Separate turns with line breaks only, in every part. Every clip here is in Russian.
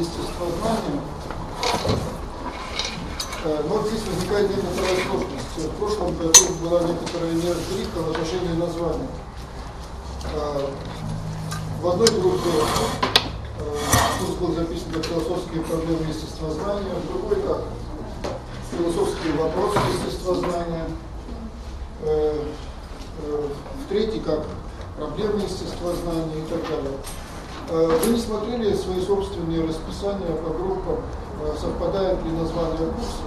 естествознания. Э, но здесь возникает некоторая сложность. В прошлом году была некоторая неразберика в отношении названия. Э, в одной группе курс был записан как философские проблемы естествознания, в другой как философские вопросы естествознания, в третий как проблемы естествознания и так далее. Э, вы не смотрели свои собственные расписания по группам, э, совпадает ли название курса?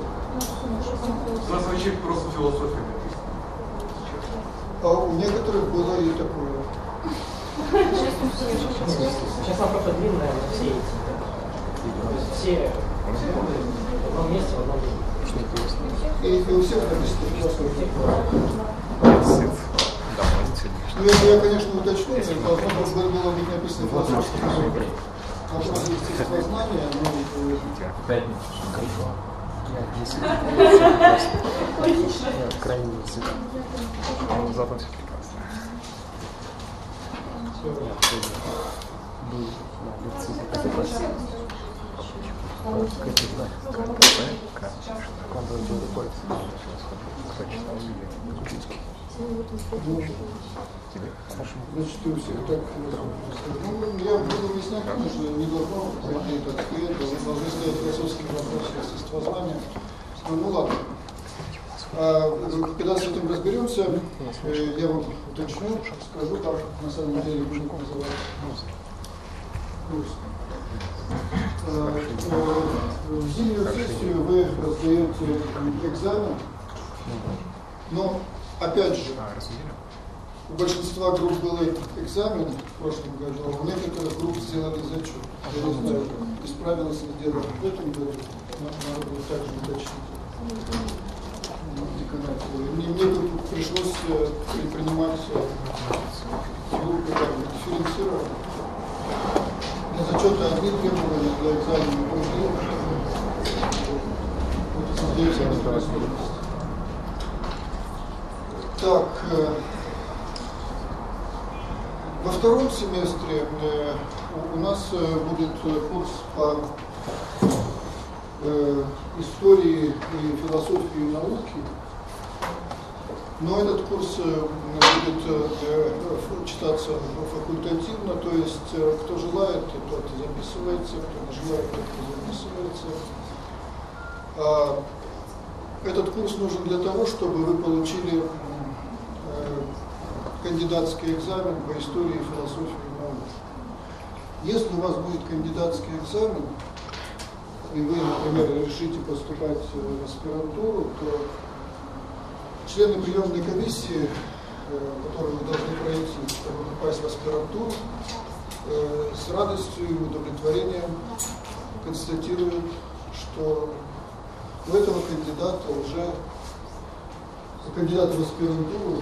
У нас вообще просто философия написана.
А у некоторых было и такое.
Сейчас она просто длинная, все эти. Все в одном месте, в одном
И, и у всех написано философия. Ну, если я, конечно, уточню, должно было быть написано философский вопрос естествознания, но...
Пятница.
Крайне Зато все прекрасно. Был на лекции. Кто читал Кучинский?
Значит, у всех так ну, я буду выяснять, конечно, не должно быть так стоять, должны стоять философские вопросы естествознания. Ну, ну ладно. А, когда с этим разберемся, э, я вам уточню, скажу, как на самом деле будет называться курс. А, э, в зимнюю сессию вы раздаете экзамен, но Опять же, у большинства групп был экзамен в прошлом году, а у некоторых групп сделали зачет. Я не знаю, исправилось ли дело в этом году, надо было также уточнить. Мне, мне пришлось э, предпринимать э, группы как бы дифференцировать. Для зачета одни требования, для экзамена другие. Вот, надеюсь, это так, э, во втором семестре э, у нас э, будет курс по истории и философии науки. Но этот курс будет читаться факультативно, то есть кто желает, тот записывается, кто не желает, тот записывается. А этот курс нужен для того, чтобы вы получили кандидатский экзамен по истории и философии науки. Если у вас будет кандидатский экзамен, и вы, например, решите поступать в аспирантуру, то члены приемной комиссии, э, которую вы должны пройти, чтобы попасть в аспирантуру, э, с радостью и удовлетворением констатируют, что у этого кандидата уже, кандидата в аспирантуру,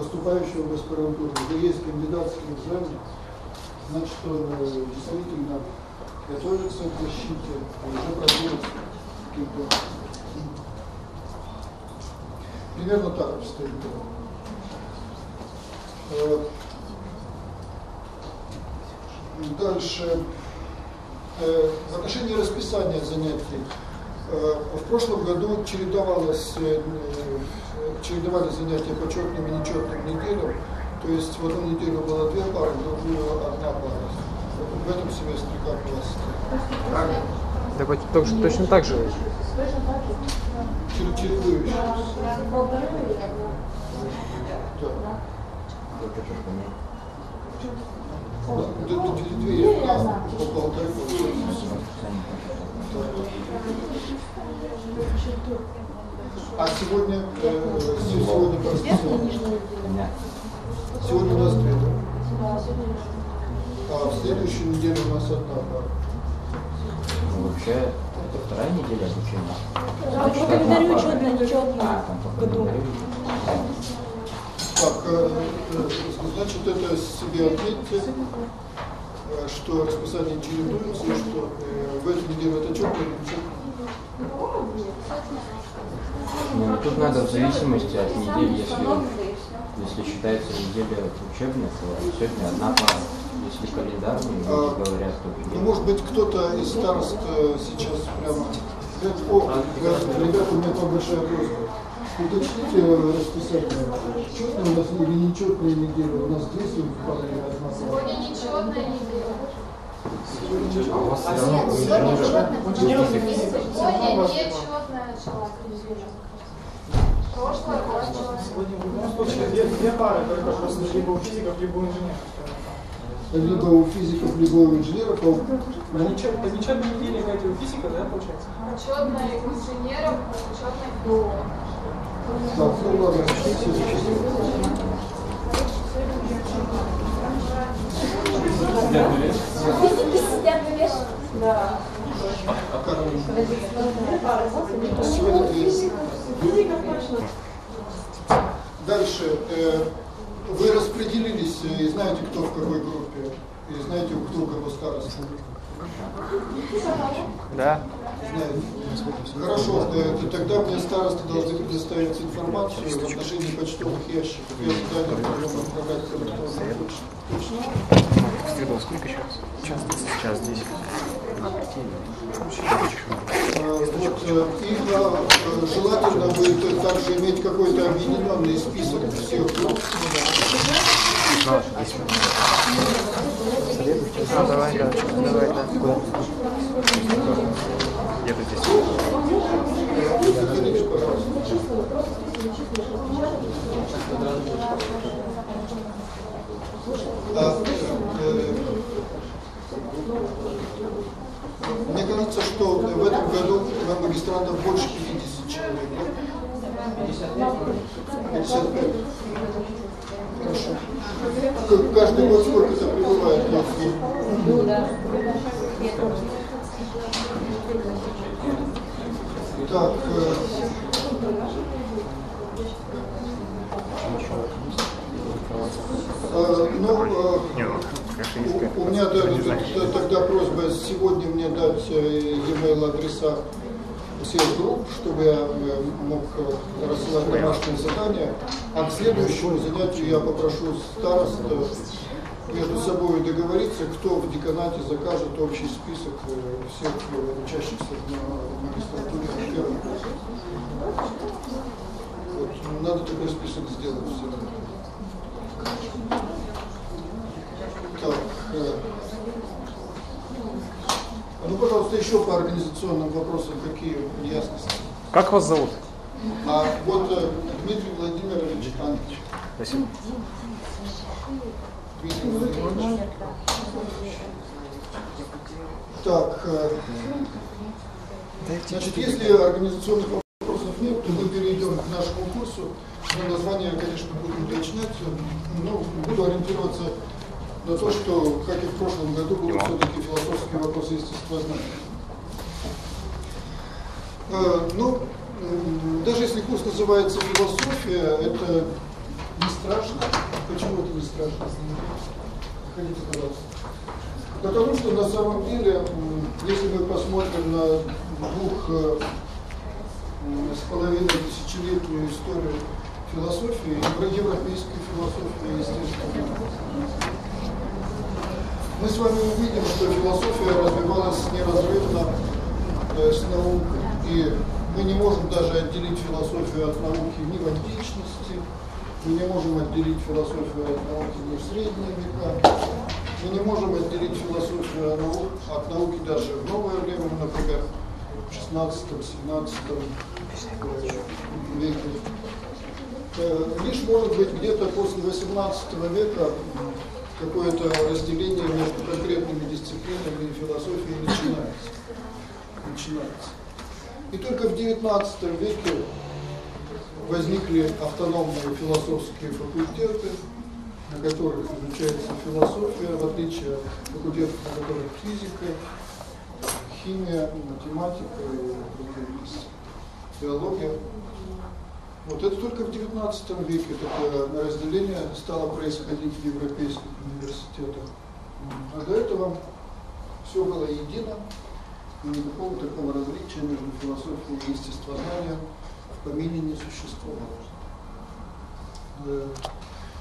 поступающего в аспирантуру, уже есть кандидатский экзамен, значит, он э, действительно готовится к защите, уже проходит какие-то... Примерно так обстоит. Э, дальше. Э, в отношении расписания занятий. В прошлом году чередовалось чередовали занятия по четным и нечетным неделям. То есть в одну неделю было две пары, в другую одна пара. В этом семестре как у вас?
Так вот, точно, точно так же.
Через чередующие. Две, по полторы а сегодня, э, сегодня как Сегодня у нас две, А в следующей неделе у нас одна пара.
Ну, вообще, это вторая неделя обучения.
А по календарю учетно, нечетно году.
Так, э, э, значит, это себе отметьте, что расписание чередуется, и что в эту неделю это четко,
Ну, тут надо в зависимости от недели, если Если считается неделя учебная, то сегодня одна пара. Если календарные,
А,
люди говорят, то
Ну, может быть, кто-то из старост э, сейчас прямо... Говорит, О, ребята, у меня там большая просьба. Уточните расписание. Четная у нас или нечетная неделя? У нас сегодня пары или одна пара?
Сегодня нечетная неделя.
А у равно
Сегодня
инженеры.
Сегодня нечетная начала. Прошлое прошлое.
В любом случае, две, две пары только просто либо у физиков, либо у инженеров.
Либо у физиков, либо у инженеров. а у-
ничего недели какая у физика, да, получается?
Учетная у инженеров, учетная до.
Так, ну ладно,
Физики сидят на.
А как? Сегодня две. Дальше. э, Вы распределились э, и знаете, кто в какой группе? И знаете, кто у кого старость?
Да.
Хорошо, э, тогда мне старосты должны предоставить информацию в отношении почтовых ящиков. Я задание отправлять. Точно?
Среду, сколько сейчас? Час. Час десять.
Вот, и желательно будет также иметь какой-то объединенный список всех групп.
А, давай, да. Давай, да. Где-то здесь.
А, э, Мне кажется, что в этом году на магистрантов больше 50 человек. да? 55. Хорошо. Каждый год сколько-то прибывает в Москву?
Ну да.
Так, э, э, ну, э, у, меня да, тогда просьба сегодня мне дать e-mail адреса всех групп, чтобы я мог рассылать домашние задания. А к следующему занятию я попрошу старост э, между собой договориться, кто в деканате закажет общий список э, всех э, учащихся на магистратуре первом курсе. Вот, надо такой список сделать все равно. Так, э, ну, пожалуйста, еще по организационным вопросам, какие неясности.
Как вас зовут?
А вот Дмитрий Владимирович Антич.
Спасибо.
Так, э, значит, если организационных вопросов нет, то мы перейдем к нашему курсу. Но название, конечно, буду уточнять, но буду ориентироваться на то, что, как и в прошлом году, будут все-таки философские вопросы естествознания. Э, Ну, даже если курс называется философия, это не страшно. Почему это не страшно? Заходите, пожалуйста. Потому что на самом деле, если мы посмотрим на двух э, с половиной тысячелетнюю историю философии, европейской философии, естественно, мы с вами увидим, что философия развивалась неразрывно э, с наукой. И мы не можем даже отделить философию от науки ни в античности, мы не можем отделить философию от науки ни в средние века, мы не можем отделить философию от нау- от науки даже в новое время, например, в 16-17 веке. Э, Лишь, может быть, где-то после 18 века какое-то разделение между конкретными дисциплинами и философией начинается. начинается. И только в 19 веке возникли автономные философские факультеты, на которых изучается философия, в отличие от факультетов, на которых физика, химия, математика и другие теология. Вот это только в 19 веке такое разделение стало происходить в европейских университетах. А до этого все было едино, и никакого такого различия между философией и естествознанием в помине не существовало.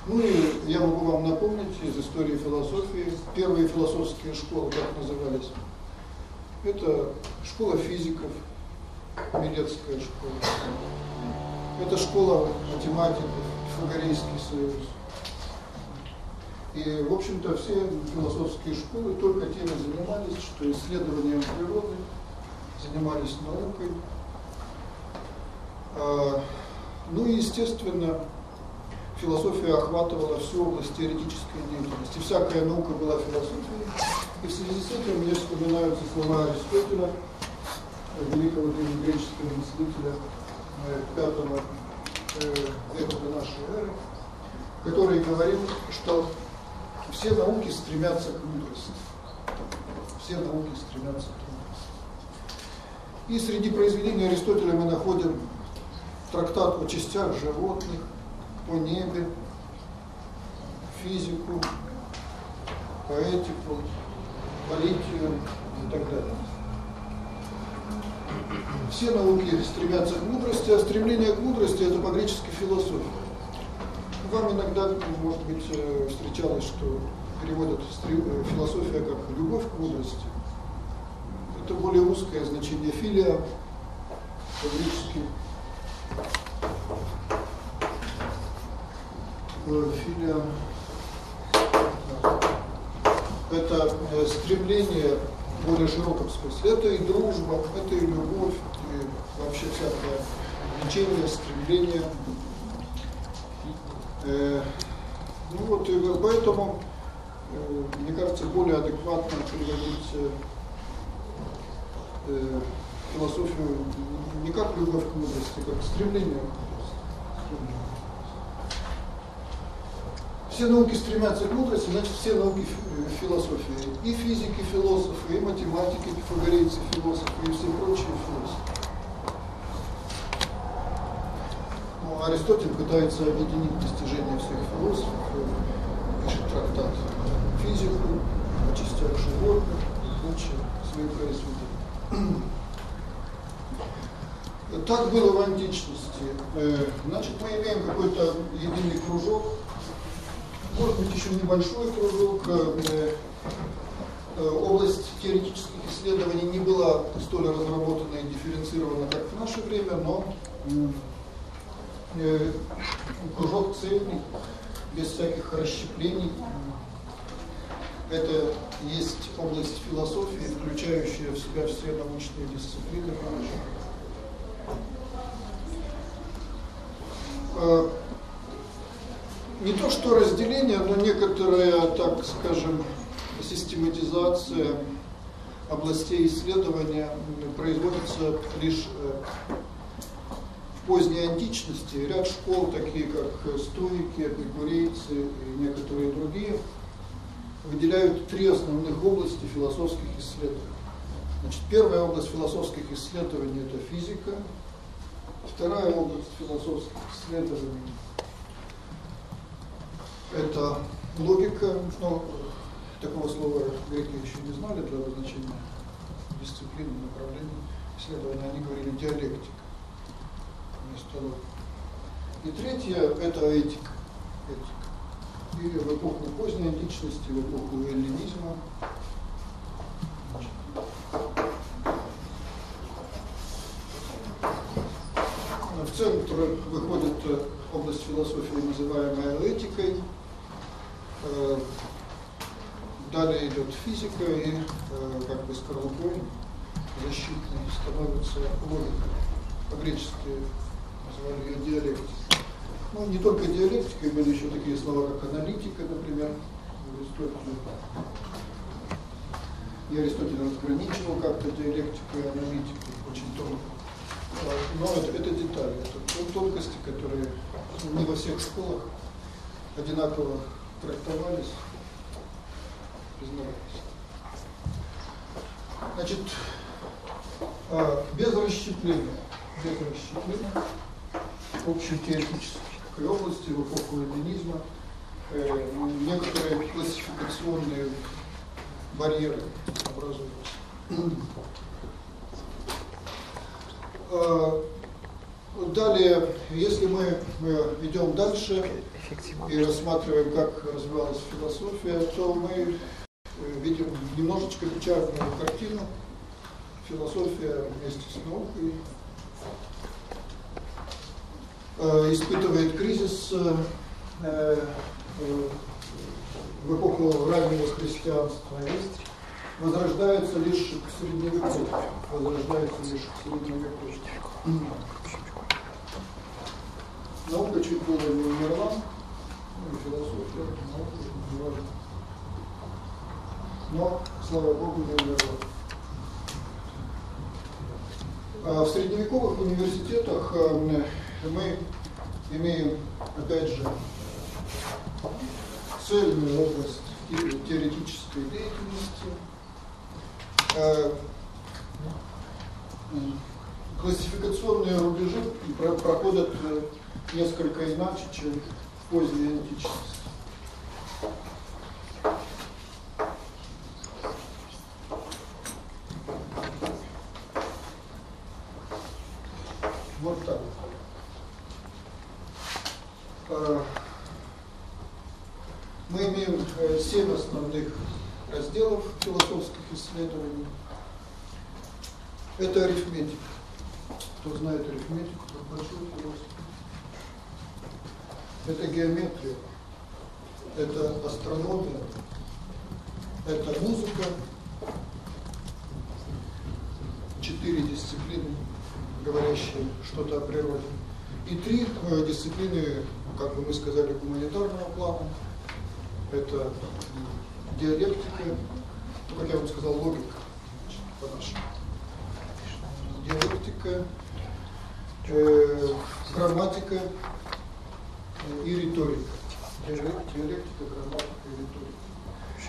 Ну и я могу вам напомнить из истории философии, первые философские школы, как назывались, это школа физиков, Милецкая школа, это школа математиков, Пифагорейский союз. И, в общем-то, все философские школы только тем и занимались, что исследованием природы, занимались наукой. А, ну и, естественно, философия охватывала всю область теоретической деятельности. Всякая наука была философией. И в связи с этим мне вспоминаются слова Аристотеля, великого древнегреческого мыслителя э, пятого э, века до нашей эры, который говорил, что все науки стремятся к мудрости. Все науки стремятся к мудрости. И среди произведений Аристотеля мы находим трактат о частях животных, о небе, физику, поэтику, политию и так далее. Все науки стремятся к мудрости, а стремление к мудрости – это по-гречески философия. Вам иногда, может быть, э, встречалось, что переводят э, философия как любовь к мудрости. Это более узкое значение филия, по-гречески э, филия это стремление в более широком смысле. Это и дружба, это и любовь, и вообще всякое лечение, стремление. Э, ну вот, и поэтому, э, мне кажется, более адекватно приводить э, философию не как любовь к мудрости, как стремление. Все науки стремятся к мудрости, значит все науки философии. И физики, философы, и математики, пифагорейцы, философы, и все прочие философы. Аристотель пытается объединить достижения всех философов, пишет трактат физику, о частях животных и прочие свои произведения. Так было в античности. Э, значит, мы имеем какой-то единый кружок, может быть, еще небольшой кружок. Э, э, область теоретических исследований не была столь разработана и дифференцирована, как в наше время, но кружок цельный, без всяких расщеплений. Это есть область философии, включающая в себя все научные дисциплины. Э, не то что разделение, но некоторая, так скажем, систематизация областей исследования производится лишь э, поздней античности ряд школ, такие как стоики, эпикурейцы и некоторые другие, выделяют три основных области философских исследований. Значит, первая область философских исследований – это физика. Вторая область философских исследований – это логика. Ну, такого слова греки еще не знали для обозначения дисциплины, направления исследования. Они говорили диалектика столов. И третье – это этика. этика. И в эпоху поздней античности, в эпоху эллинизма в центр выходит область философии, называемая этикой. Э, далее идет физика и э, как бы скорлупой защитной становится логика. По-гречески называли ее диалектикой. Ну, не только диалектикой, были еще такие слова, как аналитика, например, Аристотель. И Аристотель разграничивал как-то диалектику и аналитику очень тонко. Но это, это детали, это тонкости, которые не во всех школах одинаково трактовались, признавались. Значит, а, без расщепления, без расщепления общей теоретической области, в эпоху ленинизма, э, некоторые классификационные барьеры образуются. А, далее, если мы идем дальше, и рассматриваем, как развивалась философия, то мы э, видим немножечко печальную картину. Философия вместе с наукой. Э, испытывает кризис э, э, в эпоху раннего христианства возрождается лишь к средневековью. Возрождается лишь к средневековью. Наука чуть было не умерла, ну, философия, наука, не важно. Но, слава Богу, не умерла. А в средневековых университетах э, мы имеем, опять же, цельную область теоретической деятельности, классификационные рубежи проходят э, несколько иначе, чем в поздней античности. Вот так. Э, мы имеем э, семь основных разделов философских исследований. Это арифметика. Кто знает арифметику, тот большой философ. Это геометрия, это астрономия, это музыка, четыре дисциплины, говорящие что-то о природе. И три э, дисциплины, как бы мы сказали, гуманитарного плана. Это диалектика, ну, как я вам сказал, логика, по-нашему. Диалектика, э, грамматика э, и риторика. Диалектика, грамматика и риторика.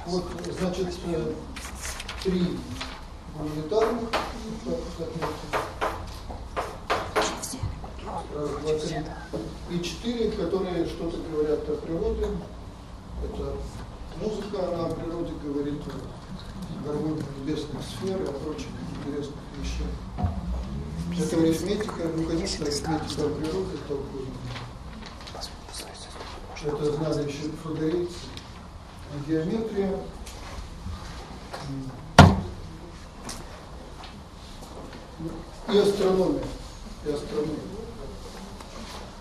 Вот, значит, э, три гуманитарных и четыре, которые что-то говорят о природе. Это музыка, она о природе говорит, о гармонии небесных сфер и о прочих интересных вещах. Это арифметика, ну, конечно, арифметика о природе толкует. Это знали еще флоридцы. Геометрия. И астрономия. И астрономия.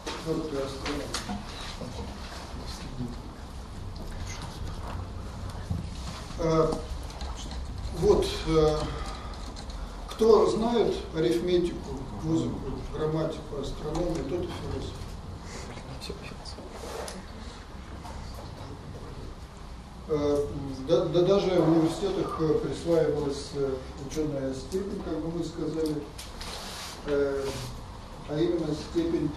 Четвертая астрономия. А, вот, а, кто знает арифметику, музыку, грамматику, астрономию, тот и философ. А, да, да даже в университетах присваивалась ученая степень, как бы мы сказали, а именно степень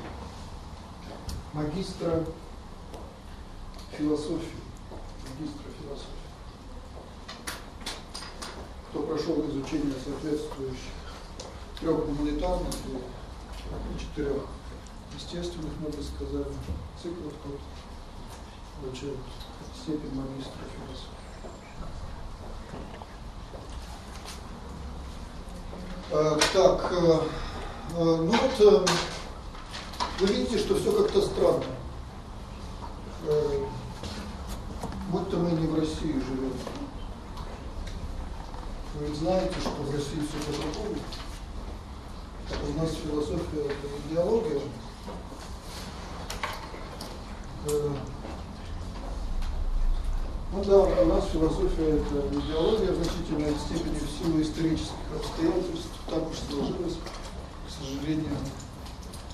магистра философии. Магистра философии. Кто прошел изучение соответствующих трех гуманитарных и четырех естественных, мы бы сказали, циклов, тот получает степень магистра философии. А, так, а, ну вот вы видите, что все как-то странно. Э, будто мы не в России живем. Вы ведь знаете, что в России все по-другому. У нас философия – это идеология. Э, ну да, у нас философия – это идеология в значительной степени в силу исторических обстоятельств. Так уж сложилось, к сожалению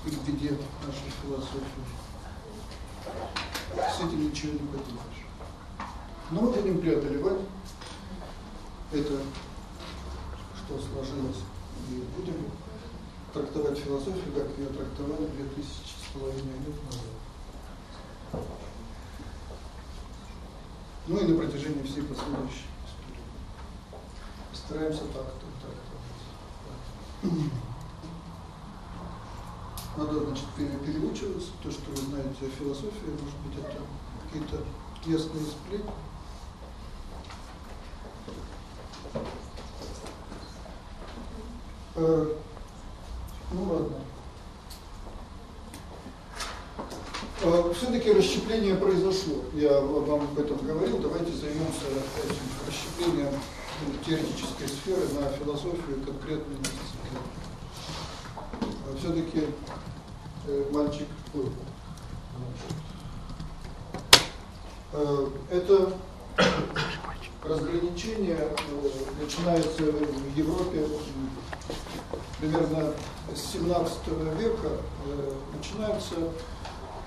и к беде нашей философии. С этим ничего не поделаешь. Но мы будем преодолевать это, что сложилось, и будем трактовать философию, как ее трактовали две тысячи с половиной лет назад. Ну и на протяжении всей последующей истории. Стараемся так-то, так-то. Надо, значит, переучиваться, то, что вы знаете о философии, может быть, это какие-то ясные сплетни. Э, ну ладно. Э, Все-таки расщепление произошло. Я вам об этом говорил. Давайте займемся этим расщеплением теоретической сферы на философию конкретной дисциплины. Э, Все-таки э, мальчик был. Э, Это разграничение э, начинается в Европе примерно с 17 века, э, начинается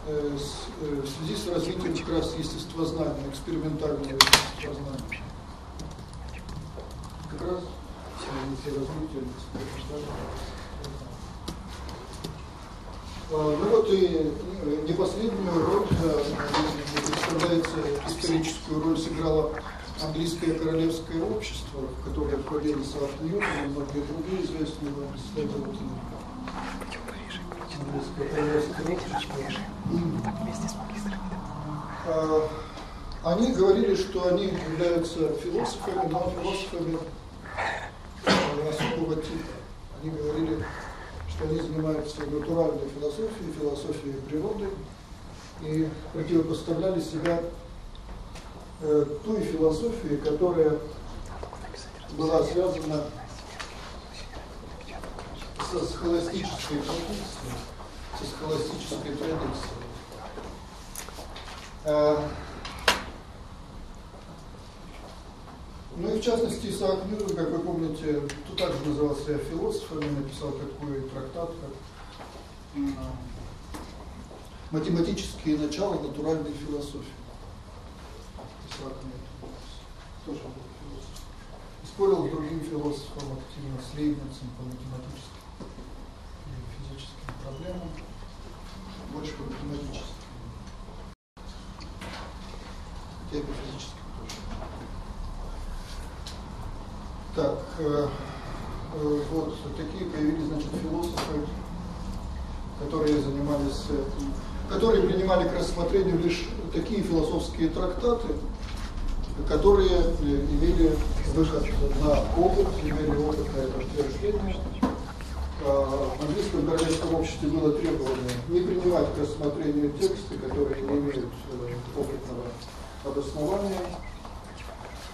э, в связи с развитием как раз естествознания, экспериментального естествознания. Как раз в связи с развитием экспериментального а, Ну вот и э, не последнюю роль, представляется, историческую роль сыграло английское королевское общество, в которое входили Саак Ньютон и многие другие известные исследователи. А, Они говорили, что они являются философами, но философами э, особого типа. Они говорили, они занимаются натуральной философией, философией природы и противопоставляли себя э, той философии, которая была связана со схоластической традицией, со схоластической традицией. Э, Ну и в частности, Исаак Ньютон, как вы помните, тут также называл себя философом, и написал такой трактат, как «Математические начала натуральной философии». Исаак Ньютон тоже был философ. Спорил с другим философом активно, с Лейбницем по математическим и физическим проблемам, больше по математическим. Хотя и по физическим тоже. Так, э, э, вот такие появились, значит, философы, которые занимались, э, которые принимали к рассмотрению лишь такие философские трактаты, которые э, имели выход на опыт, имели опыт на это утверждение. А, В английском королевском обществе было требование не принимать к рассмотрению тексты, которые не имеют э, опытного обоснования,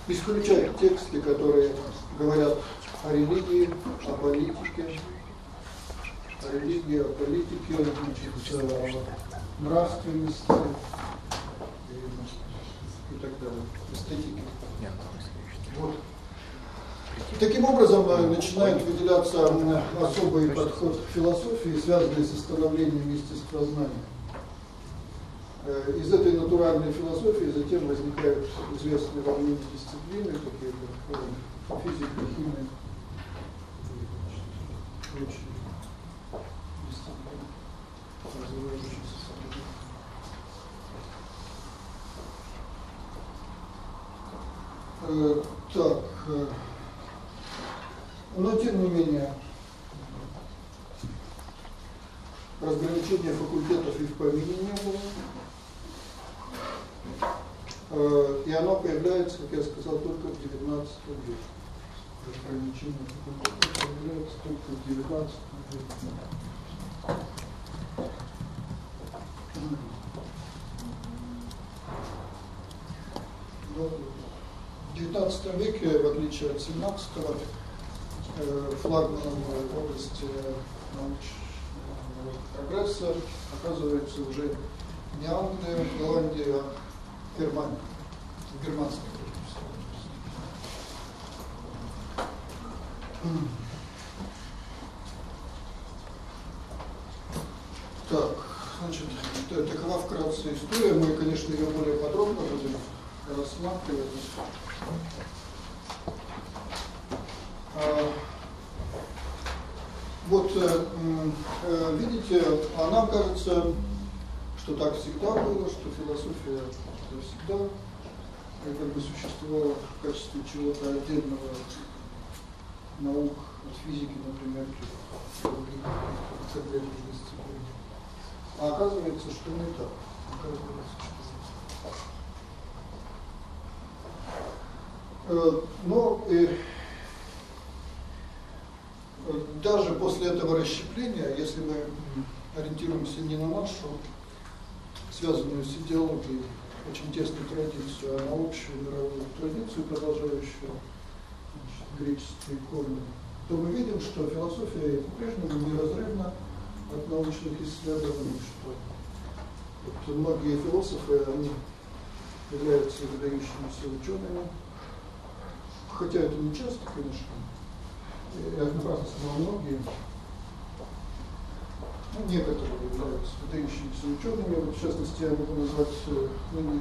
исключать тексты, которые говорят о религии, о политике, о религии, о политике, о нравственности и, и так далее, эстетике. Вот. Таким образом э, начинает выделяться особый подход к философии, связанный с становлением естествознания. Э, Из этой натуральной философии затем возникают известные вам дисциплины, такие как э, физика, химия прочие дисциплины, развивающиеся. Э, Так, но тем не менее, разграничения факультетов и в помине не было. Э, И оно появляется, как я сказал, только в 19 веке. Факультетов появляется только в 19 веке. В 19 веке, в отличие от 17 э, флагманом в области научного прогресса оказывается уже не Англия, Голландия, а Германская прежде всего. Так, значит, та- такова вкратце история. Мы, конечно, ее более подробно будем рассматривать. А, Вот, э, э, видите, а нам кажется, что так всегда было, что философия всегда как бы существовала в качестве чего-то отдельного от наук, от физики, например, или других конкретных дисциплин. А оказывается, что не так. Оказывается, что Э, Но э, даже после этого расщепления, если мы ориентируемся не на нашу связанную с идеологией, очень тесную традицию, а на общую мировую традицию, продолжающую греческие корни, то мы видим, что философия по-прежнему неразрывна от научных исследований, что вот многие философы, они являются выдающимися учеными, хотя это не часто, конечно, я напрасно сказал многие, некоторые являются выдающимися учеными, в частности, я могу назвать э, ныне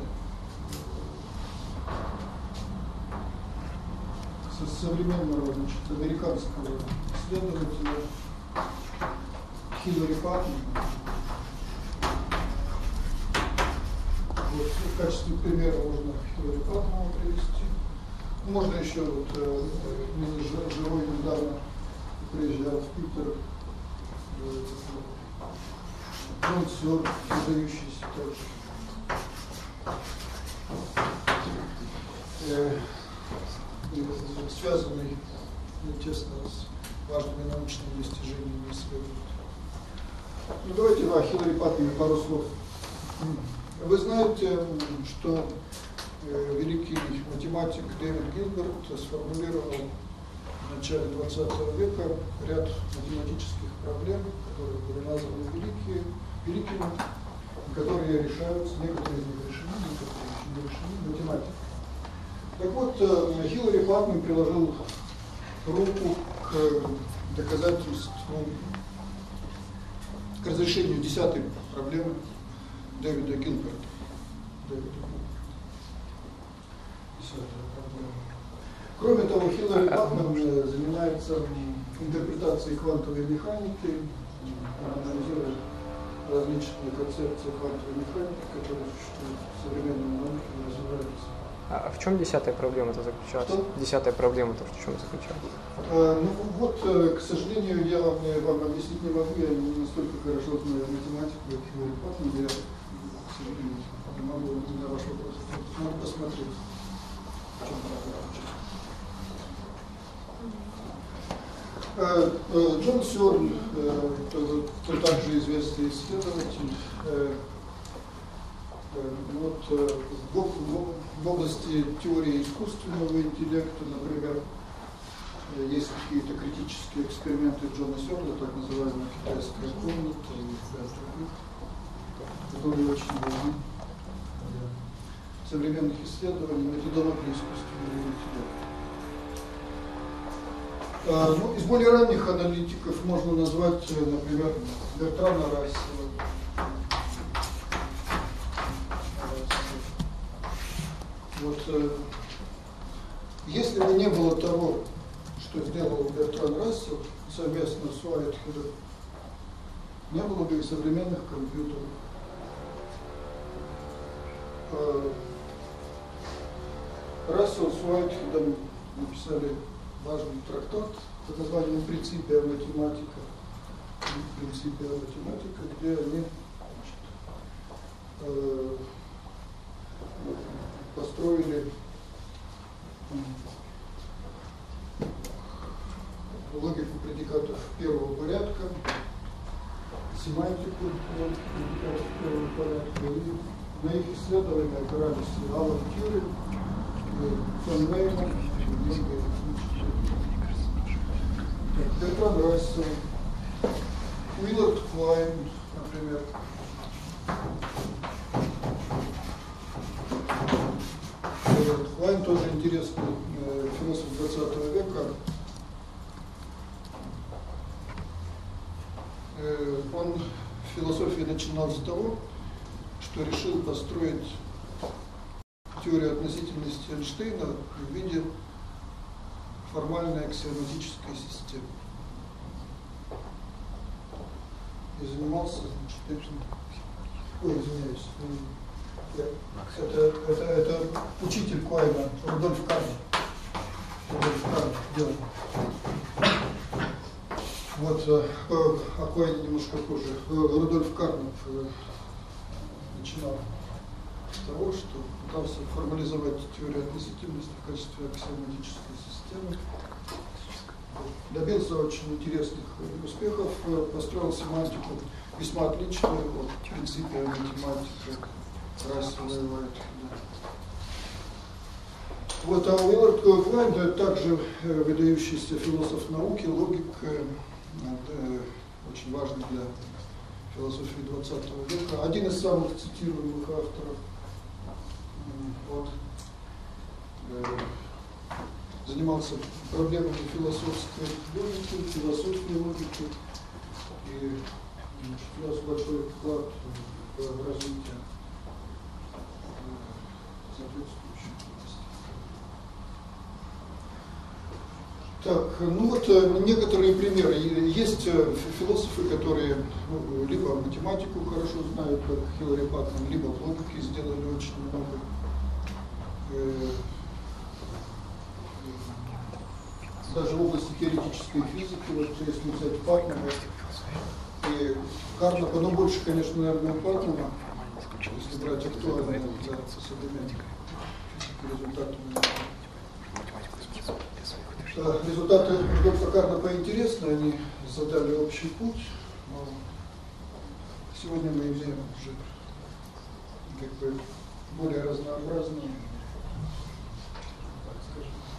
со современного, значит, американского исследователя Хиллари Паттон. Вот, в качестве примера можно Хиллари Паттона привести. Можно еще вот э, э, живой недавно приезжал в Питер э, Джон Сёр, выдающийся тоже. Э, связанный ну, тесно с важными научными достижениями. Ну, давайте о Хиллари Паттоне пару слов. Вы знаете, что э, великий математик Дэвид Гилберт сформулировал в начале 20 века ряд математических проблем, которые были названы великие, великими, которые решаются, некоторые из них решены, некоторые еще не решены математикой. Так вот, э, Хиллари Паттон приложил руку к доказательству, к разрешению десятой проблемы Дэвида Гилберта. Кроме того, Хиллари Паттон э, занимается интерпретацией квантовой механики, анализирует различные концепции квантовой механики, которые существуют в современной науке и развиваются.
А в чем десятая проблема-то заключалась?
Что?
Десятая проблема-то в чем заключалась?
Э, ну вот, э, к сожалению, я вам, э, вам объяснить не могу, я не настолько хорошо знаю математику, как Хиллари Паттон, я, к сожалению, не могу на ваш вопрос посмотреть, в чем проблема. Э, э, Джон Сёрн, э, также известный исследователь, э, э, вот, э, в, области теории искусственного интеллекта, например, э, есть какие-то критические эксперименты Джона Сёрна, так называемая китайская комната которые очень важны современных исследований методологии искусственного интеллекта. А, Ну, из более ранних аналитиков можно назвать, э, например, Бертрана Рассела. Вот, э, если бы не было того, что сделал Бертран Рассел совместно с Уайтхедом, не было бы и современных компьютеров. Э, Рассел с Уайтхедом написали важный трактат. Под названием «Принципия математика», «Принципия математика», где они э, построили логику предикатов первого порядка, семантику предикатов первого порядка, и на их исследования опирались Тьюринг, и фон Нейман, и многие Бертран Рассел, Уиллард Куайн, например. Уиллард Куайн тоже интересный э, философ 20 века. Э, он в философии начинал с того, что решил построить теорию относительности Эйнштейна в виде формальной аксиоматической системы. И занимался значит, этим. Ой, извиняюсь. Я- Это, это, это учитель Куайна, Рудольф Карн. Рудольф Карн делал. Вот, э, о Куайне немножко позже. Рудольф Карнов э, начинал с того, что пытался формализовать теорию относительности в качестве аксиоматической системы. Добился очень интересных э, успехов, э, построил семантику весьма отличная от принципа математики расовой Вот, а Уиллард Квайн это также э, выдающийся философ науки, логик, э, э, очень важный для философии 20 века, один из самых цитируемых авторов. Вот. Занимался проблемами философской логики, философии логики и внес большой вклад в развитие соответствующей области. Так, ну вот э, некоторые примеры. Есть э, философы, которые ну, либо математику хорошо знают, как Хиллари Паттон, либо в логике сделали очень много. Э, даже в области теоретической физики, вот если взять Паттона и Карнапа, но больше, конечно, наверное, у Паттона, если брать актуальные для современных результаты. Результаты доктора Карнапа интересны, они задали общий путь, но сегодня мы имеем уже как бы более разнообразные,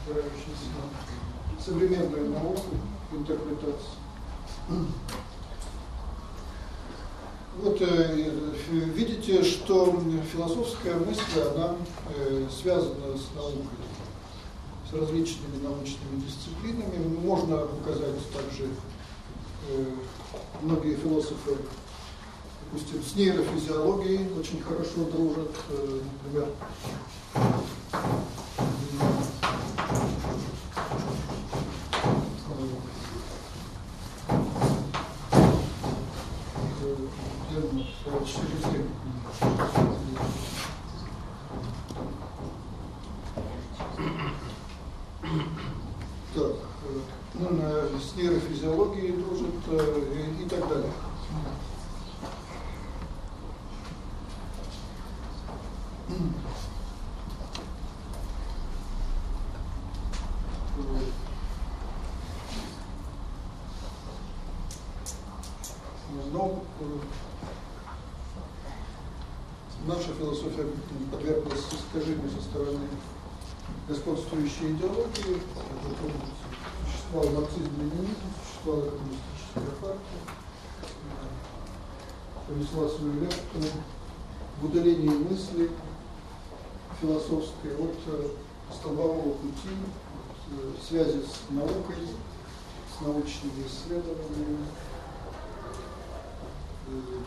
скажем, опирающиеся на современную науку, интерпретацию. Вот э, видите, что философская мысль, она э, связана с наукой, с различными научными дисциплинами. Можно указать также э, многие философы, допустим, с нейрофизиологией очень хорошо дружат, например, господствующей идеологии, существовал марксизм-ленинизм, существовала коммунистическая партия, понесла свою лепту в удалении мысли философской от э, столбового пути, от э, связи с наукой, с научными исследованиями,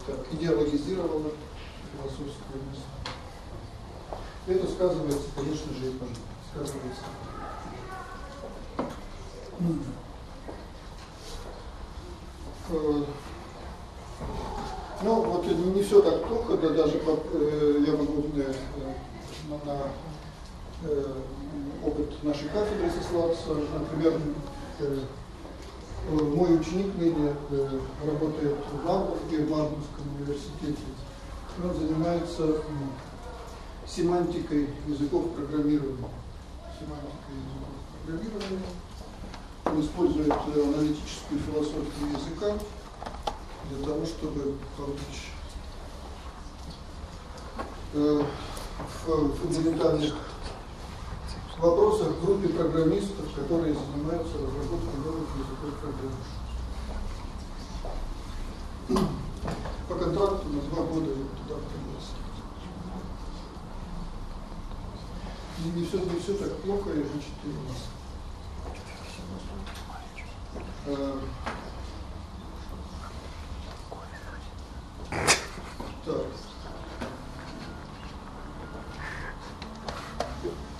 так, идеологизировала философскую мысль. Это сказывается, конечно же, и по сказывается. Э, ну, вот не все так плохо, да, даже э, я могу э, на, на э, опыт нашей кафедры сослаться. Например, э, мой ученик ныне э, работает в Варварде, в Варварском университете. Он занимается семантикой языков программирования семантикой языков программирования. Использует э, аналитическую философию языка для того, чтобы помочь э, в фундаментальных вопросах группе программистов, которые занимаются разработкой новых языков программирования. По контракту на два года туда пригласил. И не все, не все так плохо, и значит и у нас. Так.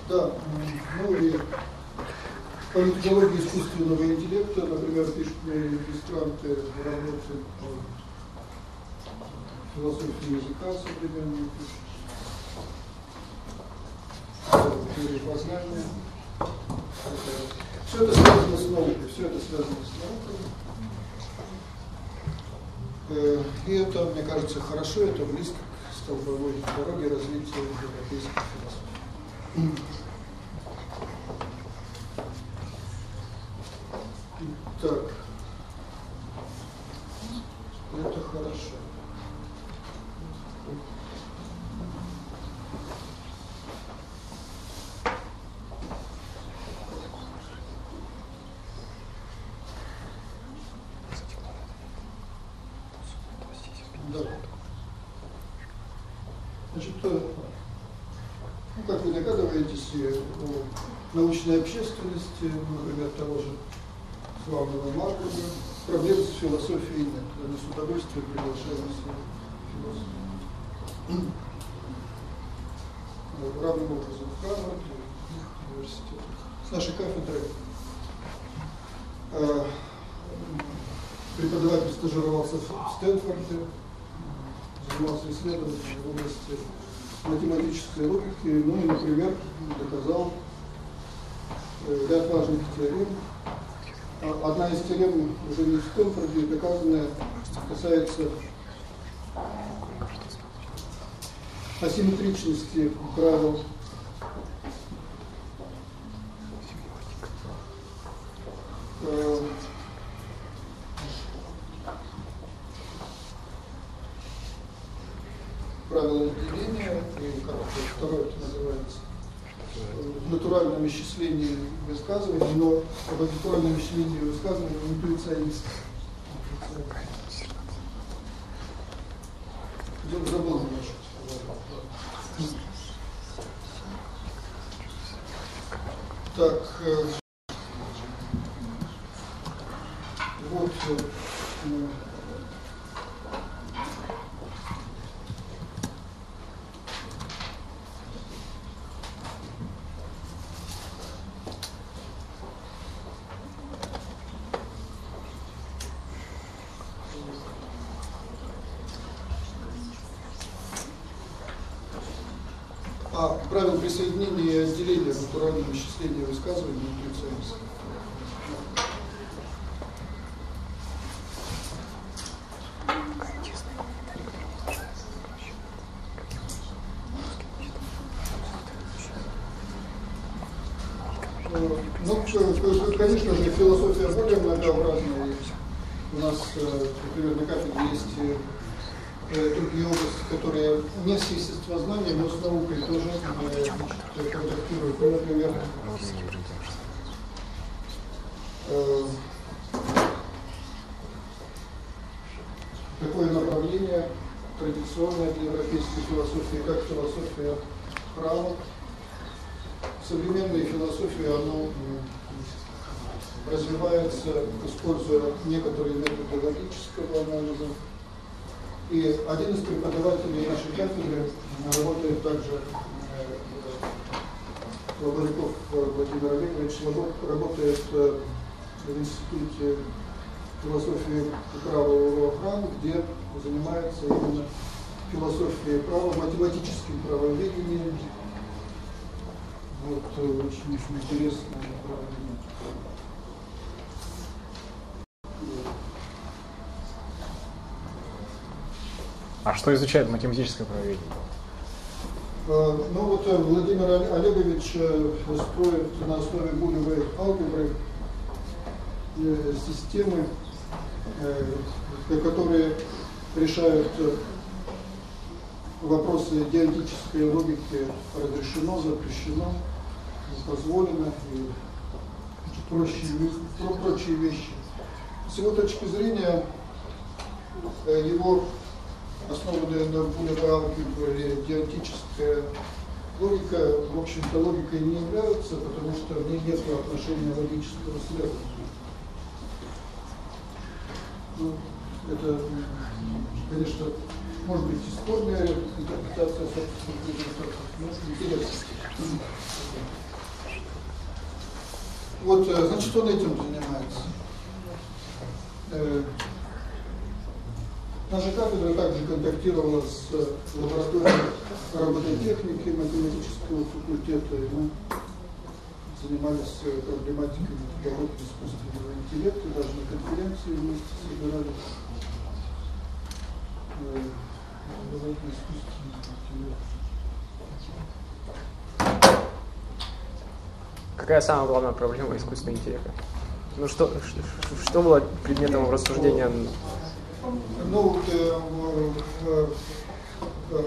Да, ну и политология искусственного интеллекта, например, пишут регистранты работы по философии языка современной пишут теории познания. Все это связано с наукой, все это связано с наукой. И это, мне кажется, хорошо, это близко к столбовой дороге развития европейской философии. Так, это хорошо. Значит, э, ну, как вы догадываетесь, э, у научной общественности, например, того же славного Маркова, проблем с философией нет. Они с удовольствием приглашают своих философов. Равным образом в Гарвард, в университет. С нашей кафедры э, преподаватель стажировался в Стэнфорде, занимался исследованиями в области математической логики, ну и, например, доказал ряд важных теорем. А Одна из теорем уже не в Стэнфорде, доказанная, касается асимметричности правил э, правила деления, и как это второе это называется, в натуральном исчислении высказываний, но об натуральном исчислении высказываний интуиционист. Забыл немножко. Так, э, вот э, а правил присоединения и отделения натурального исчисления высказывания интуициониста. Э, Ну, к- к- конечно же, философия более многообразная. У нас, э, например, на кафедре есть э, э, другие области, которые не с естествознанием, но с наукой тоже э, контактируют. Ну, например, э, такое направление традиционное для европейской философии, как философия права. Современная философия, оно м, развивается, используя некоторые методы логического анализа. И один из преподавателей нашей кафедры э, работает также э, э, Лобовиков Владимир Олегович, работает э, в Институте философии права УРО охраны, где занимается именно философией права, математическим правоведением. Вот э, очень, очень интересное направление.
А что изучает математическое правоведение?
Э, Ну вот э, Владимир Оле- Олегович э, строит на основе булевой алгебры системы, которые решают вопросы диалектической логики разрешено, запрещено, позволено и прочие, прочие вещи. С его точки зрения его основанная на булевой алгебре диалектическая логика, в общем-то, логикой не является, потому что в ней нет отношения логического следования. Ну, это, конечно, может быть и спорная интерпретация собственных результатов. Вот, э, значит, он этим занимается. Наша кафедра также контактировала с э, лабораторией робототехники математического факультета, и мы занимались э, проблематикой методологии искусственного интеллекта, даже на конференции вместе собирались. Э.
Какая самая главная проблема искусственного интеллекта? Ну что, ш- что было предметом рассуждения?
Ну, э, э, э,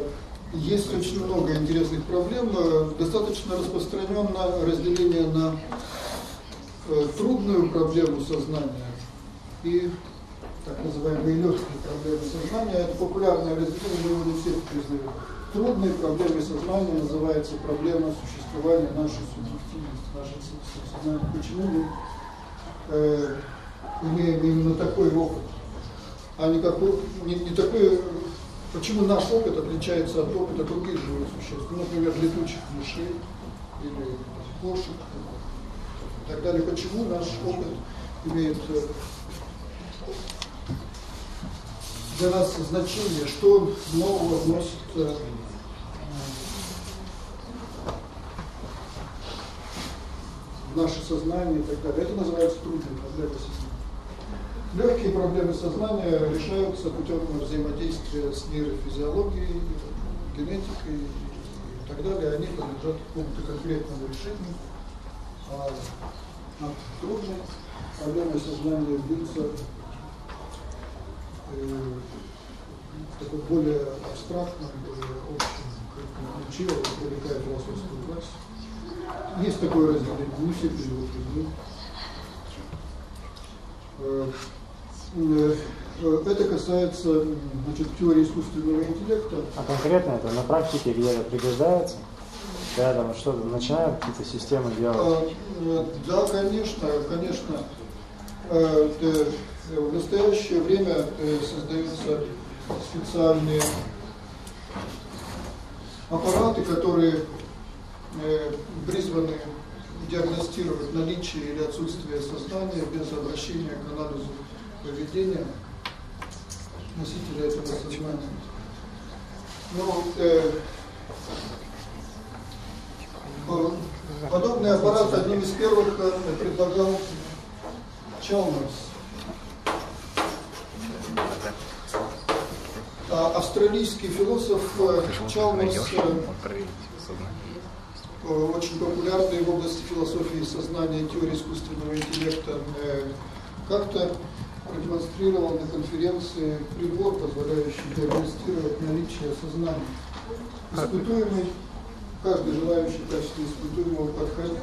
есть очень много интересных проблем. Достаточно распространенно разделение на трудную проблему сознания и так называемые легкие проблемы сознания. Это популярное разделение, не все признают. трудной проблемой сознания называется проблема существования нашей субъективности, нашей сознания. Почему мы э, имеем именно такой опыт, а не, какой, не, не такой, почему наш опыт отличается от опыта других живых существ, ну, например, летучих мышей или кошек и так далее. Почему наш опыт имеет э, для нас значение, что он нового вносит э, в наше сознание и так далее. Это называется трудные проблемы сознания. Легкие проблемы сознания решаются путем взаимодействия с нейрофизиологией, генетикой и так далее. Они подлежат какому-то конкретному решению. А над трудной проблемой сознания бьются э, такой более абстрактном, более общем ключе, привлекая философскую власть. Есть такое разделение, не все перевод Это касается значит, теории искусственного интеллекта.
А конкретно это на практике где-то пригождается? Когда там что-то начинают какие-то системы делать?
А, да, конечно, конечно. Э, в настоящее время э, создаются специальные аппараты, которые э, призваны диагностировать наличие или отсутствие сознания без обращения к анализу поведения носителя этого сознания. Но э, подобный аппарат одним из первых предлагал Чалмерс. А, австралийский философ э, Чалмерс, э, э, очень популярный в области философии сознания теории искусственного интеллекта, как-то продемонстрировал на конференции прибор, позволяющий диагностировать наличие сознания. Испытуемый, каждый желающий в качестве испытуемого подходил,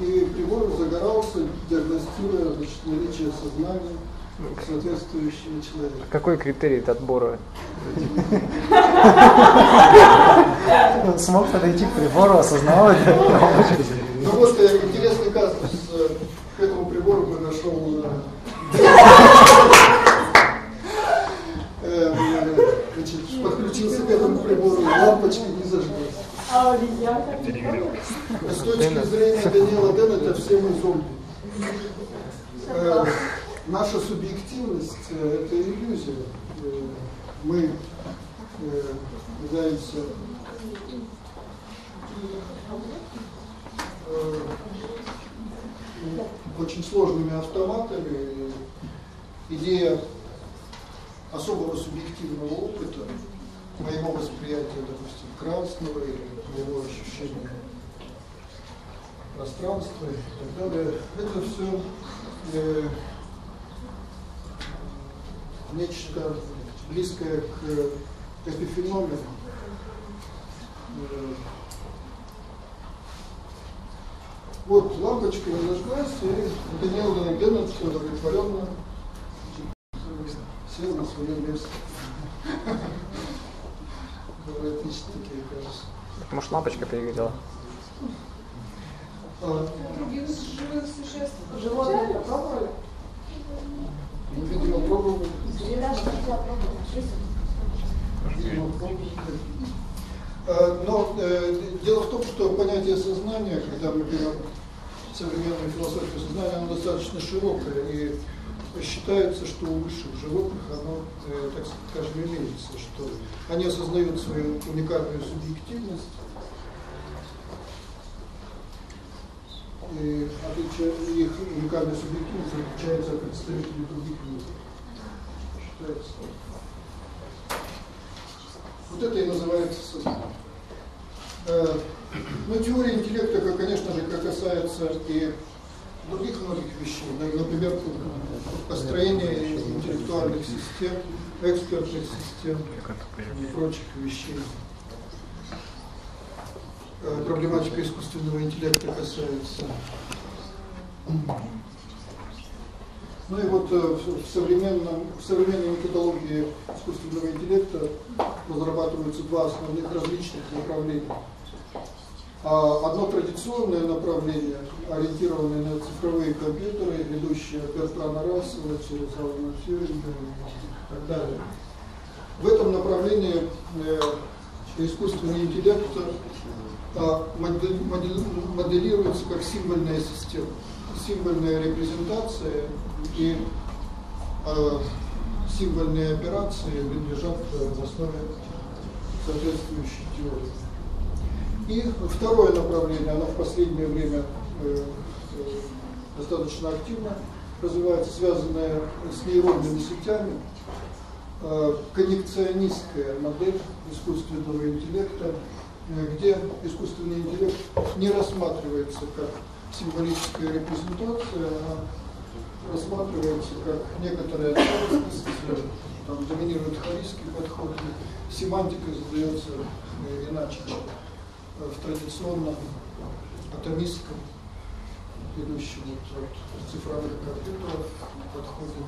и прибор загорался, диагностируя значит, наличие сознания соответствующего человека.
Какой критерий отбора?
Смог подойти к прибору, осознал это.
Ну вот э, интересный казус. Э, к этому прибору подошел э, значит, подключился к этому прибору, лампочка не зажглась.
А обезьянка?
С точки зрения Даниэла Дэна, это все мы зомби. Э, наша субъективность э, – это иллюзия. Э, мы э, являемся э, очень сложными автоматами. Идея особого субъективного опыта, моего восприятия, допустим, красного или моего ощущения пространства и так далее, это все э, нечто близкое к эпифеномену. Э, Вот лампочка разожглась, и Даниэл Данагенович удовлетворенно сел на свое место. Говорят, такие, кажется.
Может, лампочка перегорела?
Попробовали?
ну, Но э, дело в том, что понятие сознания, когда мы берем современную философию сознания, оно достаточно широкое, и считается, что у высших животных оно, э, так скажем, они осознают свою уникальную субъективность, и отличие, их уникальная субъективность отличается от представителей других видов. Считается. Вот это и называется сознание. Э, Но теория интеллекта, конечно же, касается и других многих вещей, на- например, построение интеллектуальных систем, экспертных систем и прочих вещей. Э, Проблематика искусственного интеллекта касается. Ну и вот э, в современном, в современной методологии искусственного интеллекта разрабатываются два основных различных направления. А одно традиционное направление, ориентированное на цифровые компьютеры, ведущие от Бертрана Рассела через Алана Тьюринга и так далее. В этом направлении э, искусственный интеллект э, моделируется как символьная система, символьная репрезентация и э, символьные операции лежат в основе соответствующей теории. И второе направление, оно в последнее время э, э, достаточно активно развивается, связанное с нейронными сетями, э, коннекционистская модель искусственного интеллекта, где искусственный интеллект не рассматривается как символическая репрезентация, а рассматривается как некоторая целостность, доминирует харистский подход, семантика задается иначе, в традиционном атомистском, идущем вот от цифровых компьютеров подходе.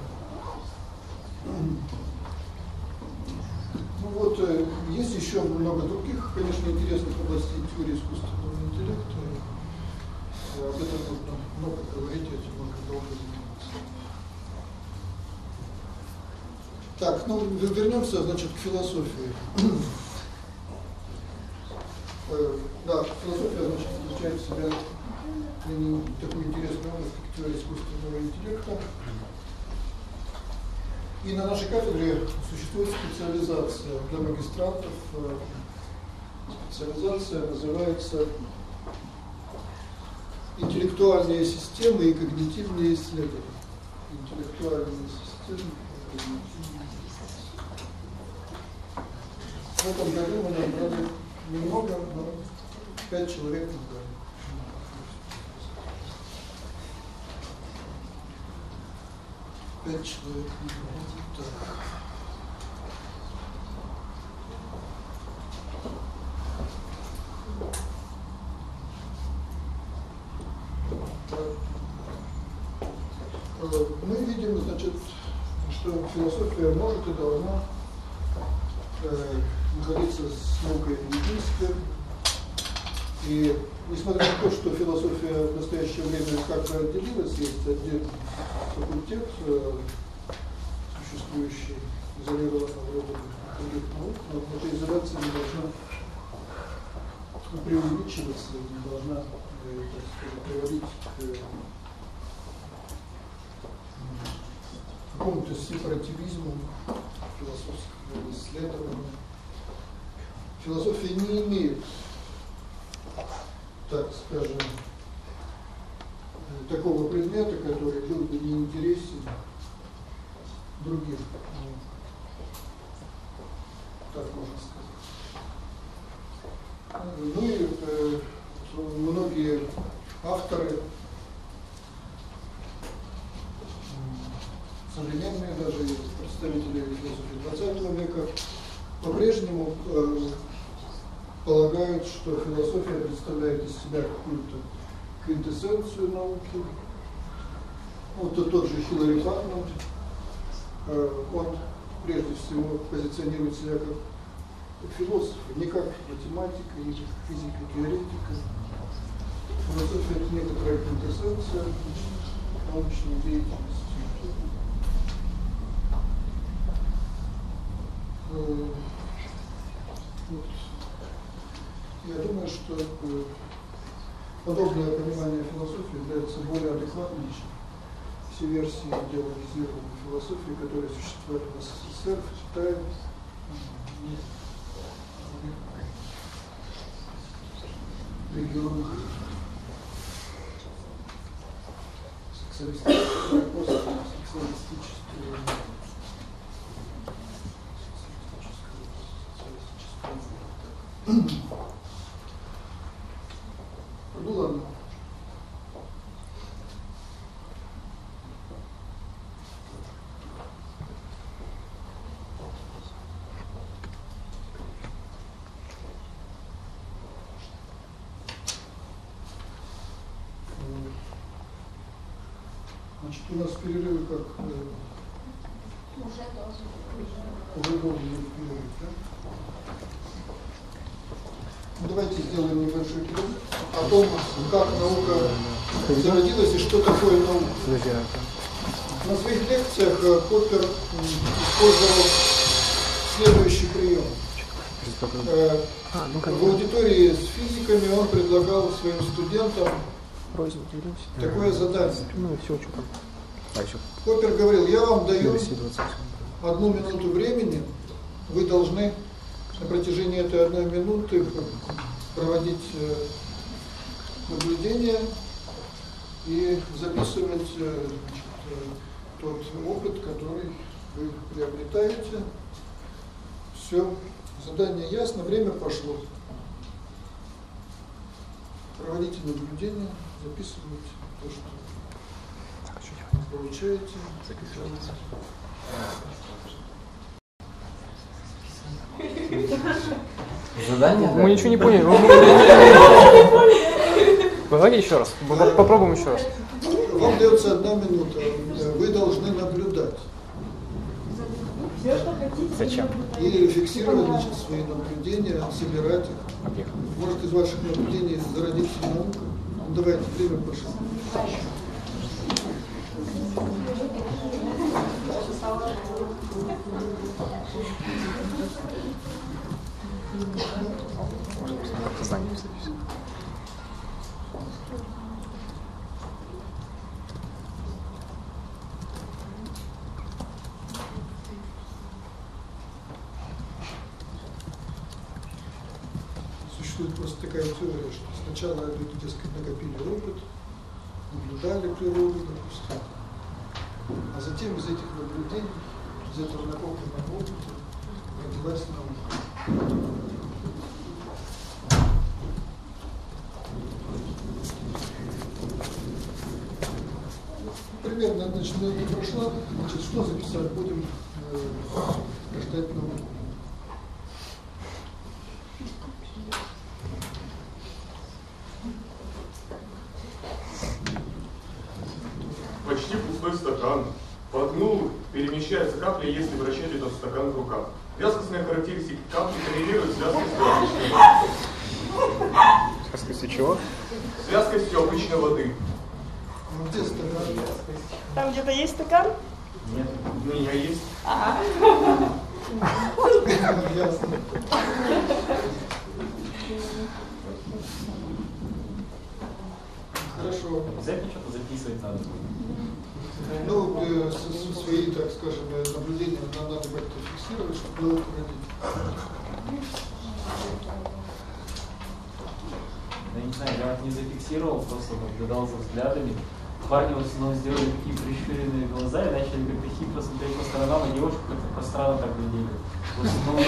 Ну вот, э, есть еще много других, конечно, интересных областей теории искусственного интеллекта. И об этом можно много говорить, этим можно долго заниматься. Так, ну вернемся, значит, к философии. Э, да, философия, значит, включает в себя такую интересную область, как теория искусственного интеллекта. И на нашей кафедре существует специализация для магистрантов. Э, специализация называется интеллектуальные системы и когнитивные исследования. Интеллектуальные системы и когнитивные исследования. В этом году мы набрали немного, но пять человек набрали. Пять человек набрали. Так. Э, мы видим, значит, что философия может и должна э, находиться с наукой медицинской. И несмотря на то, что философия в настоящее как-то отделилась, есть отдельный факультет, э, существующий изолированно в роде других наук, но эта изоляция не должна преувеличиваться, не должна, э, сказать, приводить к какому-то сепаративизму философского исследования философия не имеет, так скажем, такого предмета, который был бы неинтересен другим. Так можно сказать. Ну и э, многие авторы, современные даже представители философии 20 века, по-прежнему э, полагают, что философия представляет из себя какую-то квинтэссенцию науки. Вот тот же Хиллари Фатман, э, он прежде всего позиционирует себя как философ, не как математика, не как физика, теоретика. Философия – это некоторая квинтэссенция научной деятельности. Э, вот. Я думаю, что э, подобное понимание философии является более адекватным, чем все версии идеологизированной философии, которые существуют в СССР, в Китае, в регионах. социалистической, постсоциалистической Ну ладно. Значит, у нас перерывы как...
Уже должен.
Уже должен быть перерыв, да? Ну, Давайте сделаем небольшой перерыв о том, как наука зародилась и что такое наука.
А
На своих лекциях э, Поппер м, использовал следующий прием. Э,
А,
В аудитории с физиками он предлагал своим студентам такое задание.
Ну все, что там. А еще
Поппер говорил, я вам даю
228.
одну минуту времени, вы должны на протяжении этой одной минуты проводить э, наблюдения и записывать э, значит, э, тот опыт, который вы приобретаете. Все, задание ясно, время пошло. Проводите наблюдения, записывайте то, что
Так, а что делать?
Получаете.
Записывается.
Задание?
Мы ничего не поняли. Давайте еще раз. Поп- Попробуем еще раз.
Вам дается одна минута. Вы должны наблюдать
Зачем?
и фиксировать значит, свои наблюдения, собирать их.
Объект.
Может из ваших наблюдений зародится наука. Ну, давайте, время пошло. Существует просто такая теория, что сначала люди, дескать, накопили опыт, наблюдали природу, допустим, затем из этих наблюдений, из этого накопленного опыта родилась наука. Примерно, значит, минута прошла, значит, что записать будем, э, ждать науку.
Капли, если вращать этот стакан в руках. Вязкостные характеристики капли коррелируют с вязкостью обычной воды.
Сказка чего?
С вязкостью обычной воды.
Ну, где стакан?
Там где-то есть стакан?
У меня есть.
Ясно. Хорошо.
Обязательно что-то записывать надо.
Ну, э, свои, так скажем, э, наблюдения нам надо как-то фиксировать, чтобы было
Я не знаю, я вот не зафиксировал, просто наблюдал за взглядами. Парни в основном сделали такие прищуренные глаза и начали как-то хитро смотреть по сторонам, а девушку как-то пространно так глядели. В основном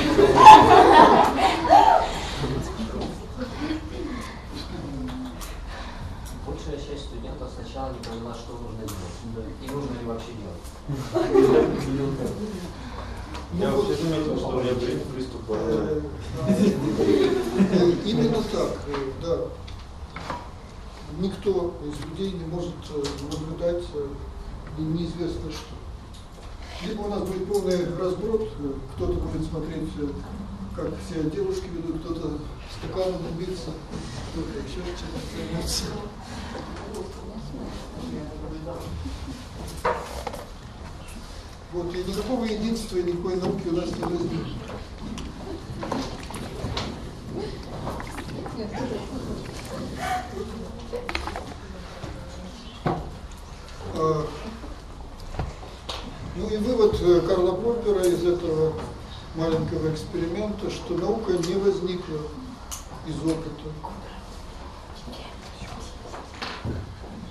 Большая часть студентов сначала не поняла, что нужно делать. И нужно ли вообще делать.
Я вообще заметил, что у меня приступ Именно так, да. Никто из людей не может э, наблюдать э, не- неизвестно что. Либо у нас будет полный разброд, э, кто-то будет смотреть, как все девушки ведут, кто-то стаканом биться, кто-то еще чем-то займется. Вот, и никакого единства никакой науки у нас не возникнет. А, Ну и вывод э, Карла Поппера из этого маленького эксперимента, что наука не возникла из опыта.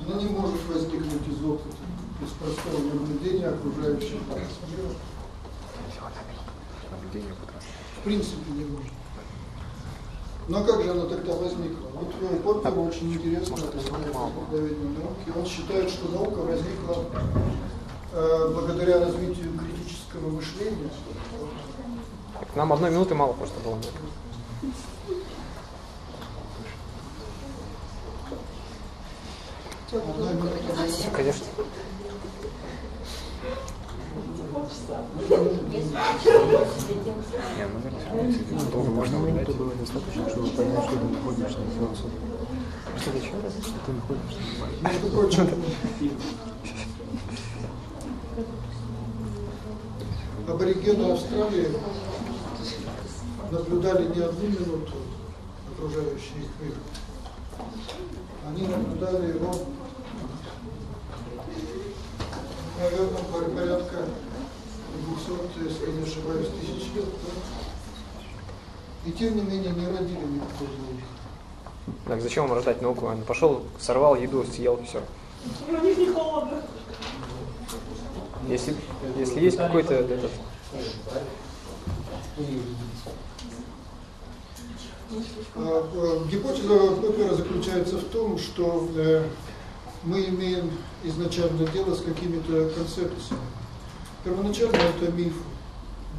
Она не может возникнуть из опыта, из простого наблюдения окружающего нас. В принципе не может. Но как же она тогда возникла? Вот у Поппера очень интересно это науки. Он считает, что наука возникла э, благодаря развитию критического мышления.
Так, Нам одной минуты мало просто было. Конечно. Не, ну, наверное, долго можно.
Это было достаточно, чтобы понять, что ты находишься на философии.
Что ты еще раз?
Что ты находишься на
аборигены Австралии наблюдали не одну минуту окружающий их мир. Они наблюдали его, наверное, порядка 200, если не ошибаюсь, тысяч лет. да? И тем не менее не родили никакой науки.
Так, зачем вам рождать науку? Он пошел, сорвал еду, съел, все.
У них не холодно.
Если, если есть какой-то этот,
А, а, Гипотеза Поппера заключается в том, что э, мы имеем изначально дело с какими-то концепциями. Первоначально это миф.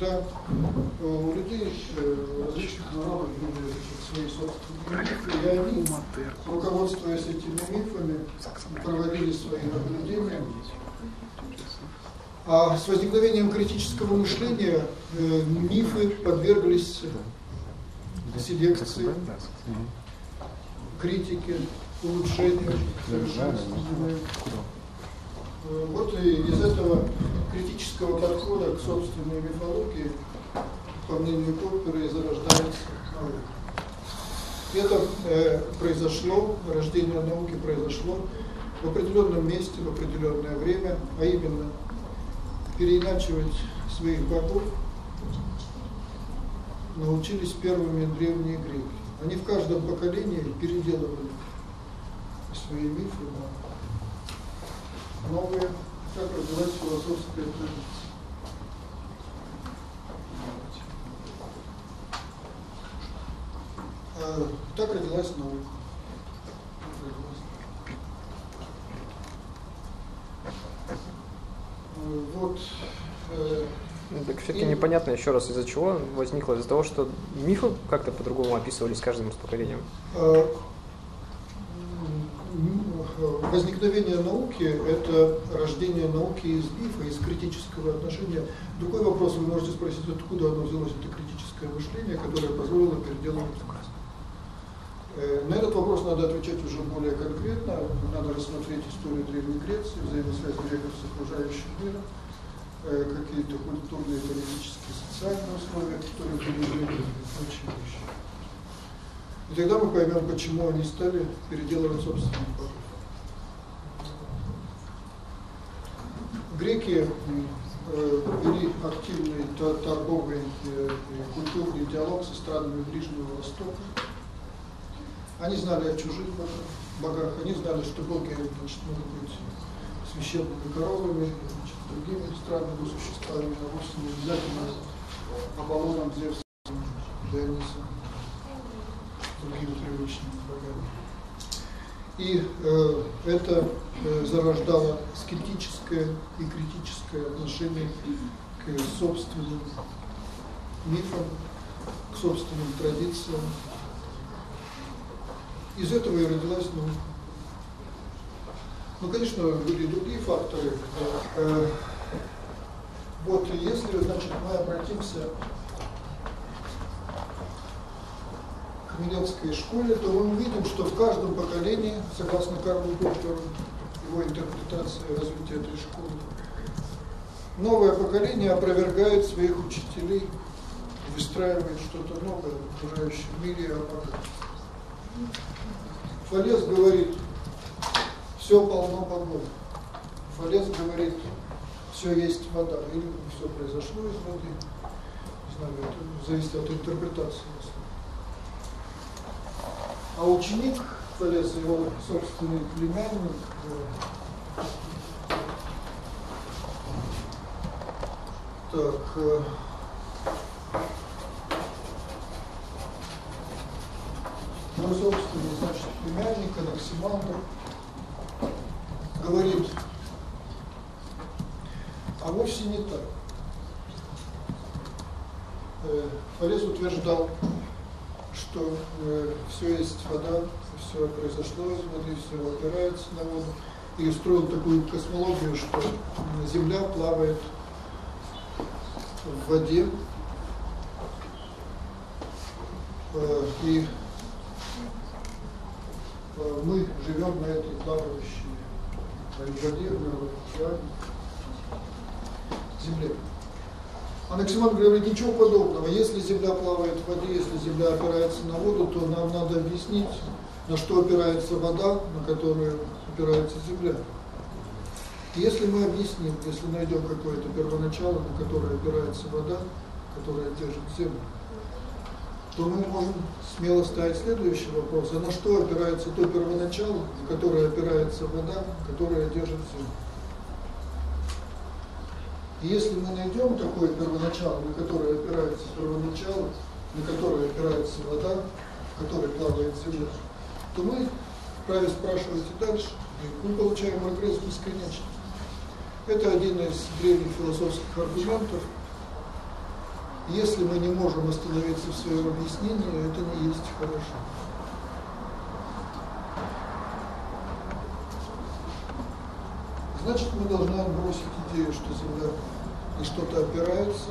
Да, у людей э, различных народов были свои собственные мифы, и они, руководствуясь этими мифами, проводили свои наблюдения. А с возникновением критического мышления э, мифы подверглись селекции, критике, улучшению. Э, Вот и из этого критического подхода к собственной мифологии, по мнению Поппера, и зарождается наука. Это э, произошло, рождение науки произошло в определенном месте, в определенное время, а именно переиначивать своих богов научились первыми древние греки. Они в каждом поколении переделывали свои мифы на новые. Так родилась философская традиция. А, Так родилась наука. Э, Вот. э,
Ну, Так все-таки непонятно еще раз, из-за чего возникло? Из-за того, что мифы как-то по-другому описывались каждым из поколением.
Э, Возникновение науки – это рождение науки из мифа, из критического отношения. Другой вопрос, вы можете спросить, откуда оно взялось, это критическое мышление, которое позволило переделывать Э, На этот вопрос надо отвечать уже более конкретно. Надо рассмотреть историю Древней Греции, взаимосвязь греков с окружающим миром, э, какие-то культурные, политические, социальные условия, которые были в греках и тогда мы поймем, почему они стали переделывать собственный богов. Греки э, вели активный торговый э, и культурный диалог со странами Ближнего Востока. Они знали о чужих богах, они знали, что боги значит, могут быть священными коровами, значит, другими странными существами, а вовсе не обязательно Аполлоном, Зевсом, Дионисом, другими привычными богами. И э, это э, зарождало скептическое и критическое отношение к собственным мифам, к собственным традициям, из этого и родилась наука. Ну, конечно, были другие факторы. Э, Вот если, значит, мы обратимся к Милецкой школе, то мы увидим, что в каждом поколении, согласно Карлу Попперу, его интерпретации развития этой школы, новое поколение опровергает своих учителей, выстраивает что-то новое в окружающем мире, а потом Фалес говорит, все полно богов. Фалес говорит, все есть вода. Или все произошло из воды. Не знаю, это зависит от интерпретации. А ученик Фалеса, его собственный племянник, э, так, э, мой собственный, значит, племянник Анаксимандр говорит, а вовсе не так. Э, Фалес утверждал, что э, все есть вода, все произошло из воды, все опирается на воду, и устроил такую космологию, что Земля плавает в воде, э, и э, мы живем на этой плавающей в воде, океане, земле. Анаксиман говорит, ничего подобного. Если Земля плавает в воде, если Земля опирается на воду, то нам надо объяснить, на что опирается вода, на которую опирается Земля. Если мы объясним, если найдем какое-то первоначало, на которое опирается вода, которая держит Землю, то мы можем смело ставить следующий вопрос. А на что опирается то первоначало, на которое опирается вода, которая держит Землю? И если мы найдем такое первоначало, на которое опирается первоначало, на которое опирается вода, в которой плавает Земля, то мы вправе спрашивать дальше, мы получаем прогресс бесконечный. Это один из древних философских аргументов. Если мы не можем остановиться в своем объяснении, это не есть хорошо. Значит, мы должны отбросить идею, что Земля на что-то опирается,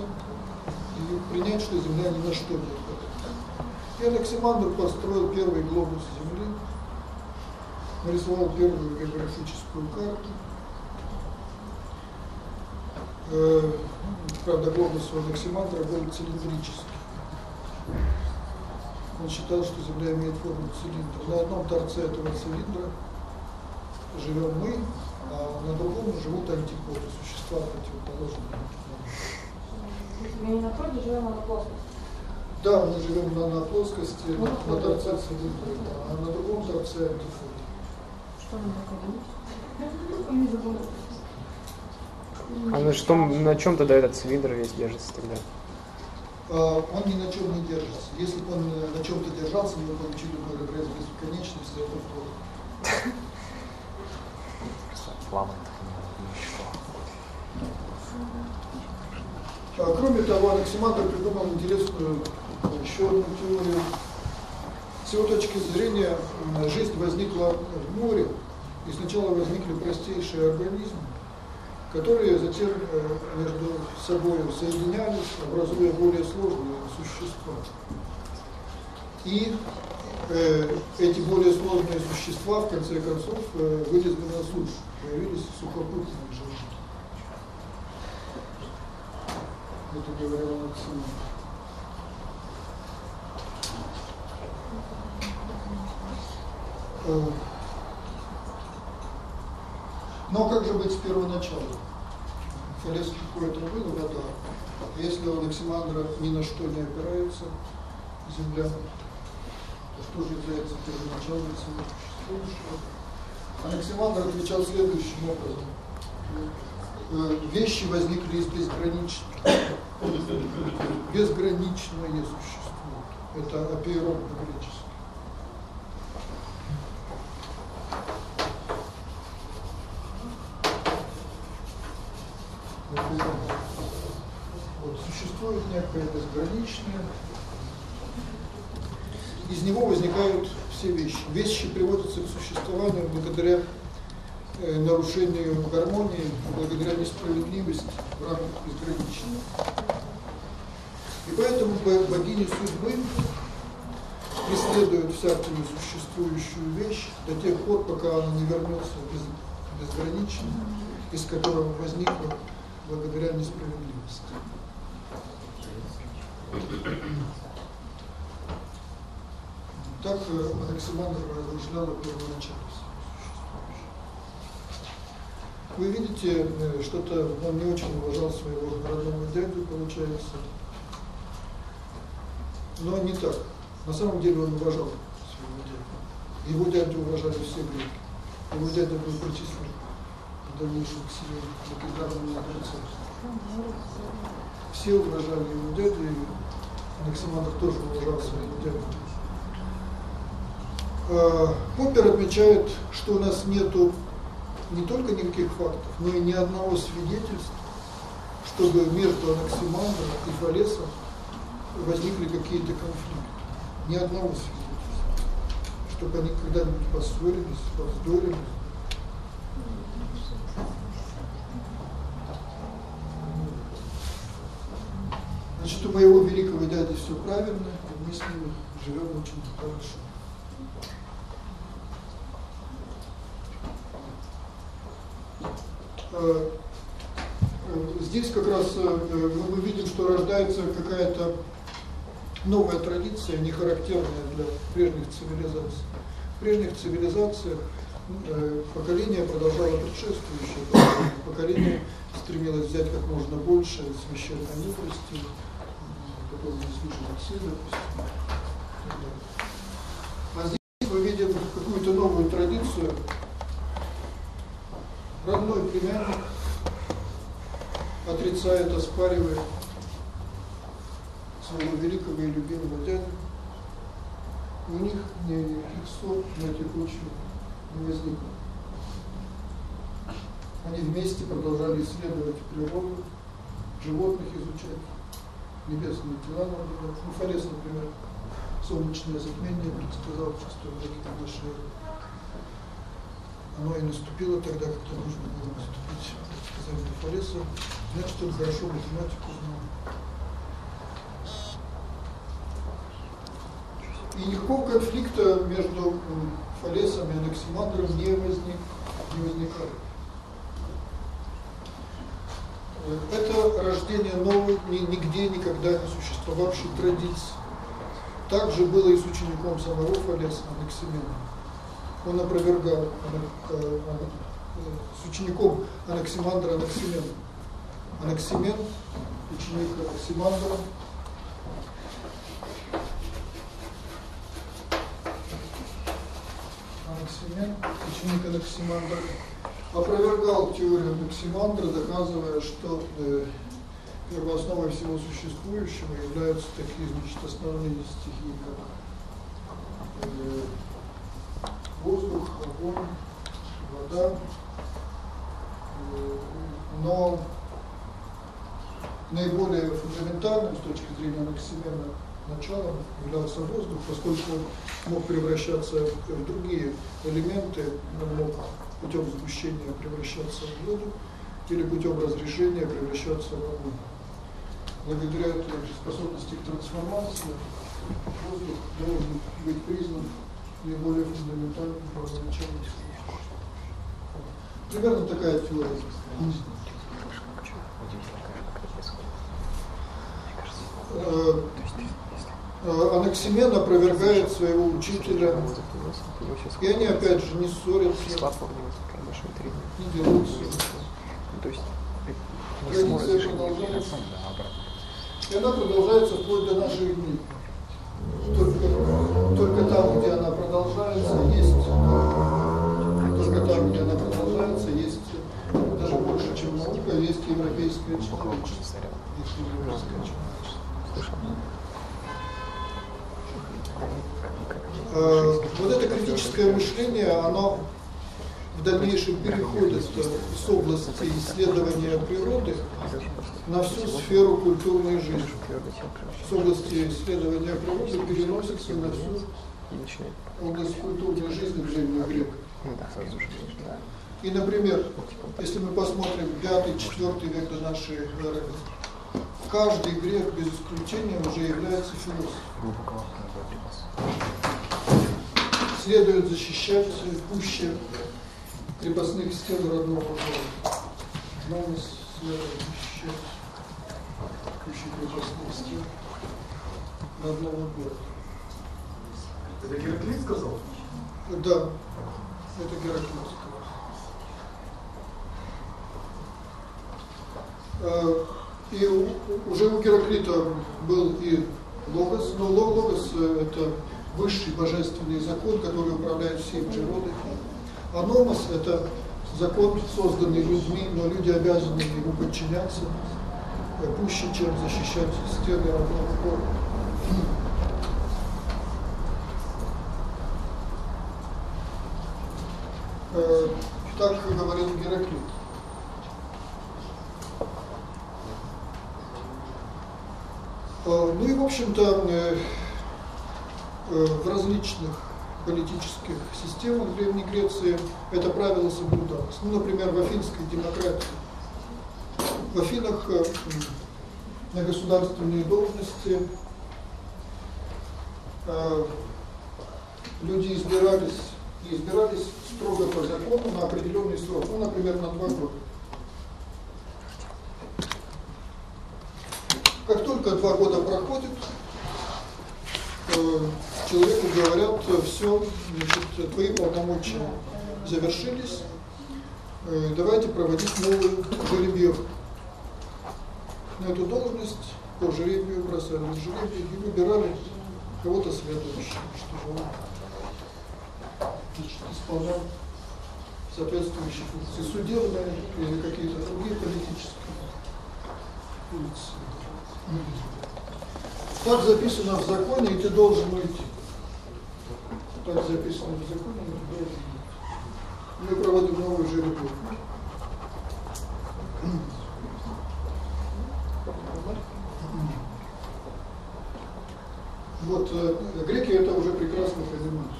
и принять, что Земля ни на что не опирается. И Александр построил первый глобус Земли, нарисовал первую географическую карту, Э, правда, глобус у Анаксимандра был цилиндрический. Он считал, что Земля имеет форму цилиндра. На одном торце этого цилиндра живем мы, а на другом живут антиподы, существа противоположные.
Мы не на проде живем, а на плоскости.
Да, мы живем на, на плоскости, на, на торце цилиндра, а на другом торце антиподы.
Что мы такое?
А на, что, на чем тогда этот цилиндр весь держится тогда?
А, он ни на чем не держится. Если бы он на чем-то держался, мы бы получили бы прогресс бесконечности, это плохо.
Плавает.
А, кроме того, Анаксимандр придумал интересную еще одну теорию. С его точки зрения, жизнь возникла в море, и сначала возникли простейшие организмы, которые затем э, между собой соединялись, образуя более сложные существа. И э, эти более сложные существа, в конце концов, э, вылезли на сушу, появились сухопутные животные. Это говорил Максим. Э, но как же быть с первоначалом? Фалес какое-то было вода. Если у Александра ни на что не опирается, земля, что же является первоначалом существующего? Александр отвечал следующим образом. Э, вещи возникли из безграничного. Безграничное существует. Это апиерон по-гречески. Вот, существует некое безграничное. Из него возникают все вещи. Вещи приводятся к существованию благодаря э, нарушению гармонии, благодаря несправедливости в рамках безграничного. И поэтому богиня судьбы преследует всякую существующую вещь до тех пор, пока она не вернется в безграничное, из которого возникла благодаря несправедливости. Так Александр размышлял о первоначале Вы видите, э, что-то он не очень уважал своего родного дядю, получается. Но не так. На самом деле он уважал своего дядю. Его дядю уважали все греки. Его дядя был причислен в дальнейшем к себе легендарному мудрецу. Все уважали его дядю, и Александр тоже уважал своего дядю. Поппер отмечает, что у нас нету не только никаких фактов, но и ни одного свидетельства, чтобы между Анаксимандром и Фалесом возникли какие-то конфликты. Ни одного свидетельства. Чтобы они когда-нибудь поссорились, повздорились. Значит, у моего великого дяди все правильно, и мы с ним живем очень хорошо. Э, э, здесь как раз э, мы видим, что рождается какая-то новая традиция, не характерная для прежних цивилизаций. В прежних цивилизациях поколение продолжало предшествующее поколение. Стремилось взять как можно больше священной мудрости, которую мы слышим от сына, А здесь мы видим какую-то новую традицию. Родной племянник отрицает, оспаривает своего великого и любимого дядю. У них никаких ссор на почве не возникло. Они вместе продолжали исследовать природу, животных изучать, небесные тела наблюдать. Ну, Фалес, например, солнечное затмение предсказал в шестом веке нашей эры. Оно и наступило тогда, когда нужно было наступить предсказание Фалеса. Значит, он хорошо математику знал. И никакого конфликта между Фалесом и Анаксимандром не, возник, не возникало. Это рождение новой, нигде никогда не существовавшей традиции. Так же было и с учеником самого Фалеса, Анаксименом. Он опровергал э, с учеником Анаксимандра Анаксимена. Анаксимен, ученик Анаксимандра, Анаксимен, ученик Анаксимандра, опровергал теорию Максимандра, доказывая, что э, первоосновой всего существующего являются такие значит, основные стихии, как э, воздух, огонь, вода. Но наиболее фундаментальным с точки зрения Максимена началом являлся воздух, поскольку мог превращаться в другие элементы, мог путем сгущения превращаться в воду или путем разрешения превращаться в огонь. Благодаря этой способности к трансформации воздух должен быть признан наиболее фундаментальным первоначальным Примерно такая теория. Э, Анаксимен опровергает своего учителя, и они опять же не ссорятся, не делаются. Традиция продолжается. И она продолжается вплоть до наших дней. Только, только там, где она продолжается, есть только там, где она продолжается, есть даже больше, чем наука, есть европейское человечество. Есть европейское человечество. Э, вот это критическое мышление, оно в дальнейшем переходит с области исследования природы на всю сферу культурной жизни. С области исследования природы переносится на всю область культурной жизни древних греков. И, например, если мы посмотрим 5-4 век до нашей эры, каждый грек без исключения уже является философом. Следует защищать пуще крепостных стен родного города. Нам следует защищать пуще крепостных стен родного города.
Это Гераклит сказал?
Да, это Гераклит сказал. И уже у Гераклита был и логос, но логос это высший божественный закон, который управляет всей природой. А номос – это закон, созданный людьми, но люди обязаны ему подчиняться, э, пуще, чем защищать стены родного города. Э, так говорил Гераклит. Э, ну и, в общем-то, в различных политических системах Древней Греции это правило соблюдалось. Ну, например, в афинской демократии. В Афинах на государственные должности. Э, люди избирались и избирались строго по закону на определенный срок, ну, например, на два года. Как только два года проходит, э, человеку говорят, все, значит, твои полномочия завершились, э, давайте проводить новую жеребьевку. На эту должность по жребию бросали жребий и выбирали кого-то следующего, чтобы он значит, исполнял соответствующие функции судебные или какие-то другие политические функции. Так записано в законе, и ты должен уйти. Так записано в законе, и ты должен уйти. Мы проводим новую жеребьевку. Вот э, греки это уже прекрасно понимают.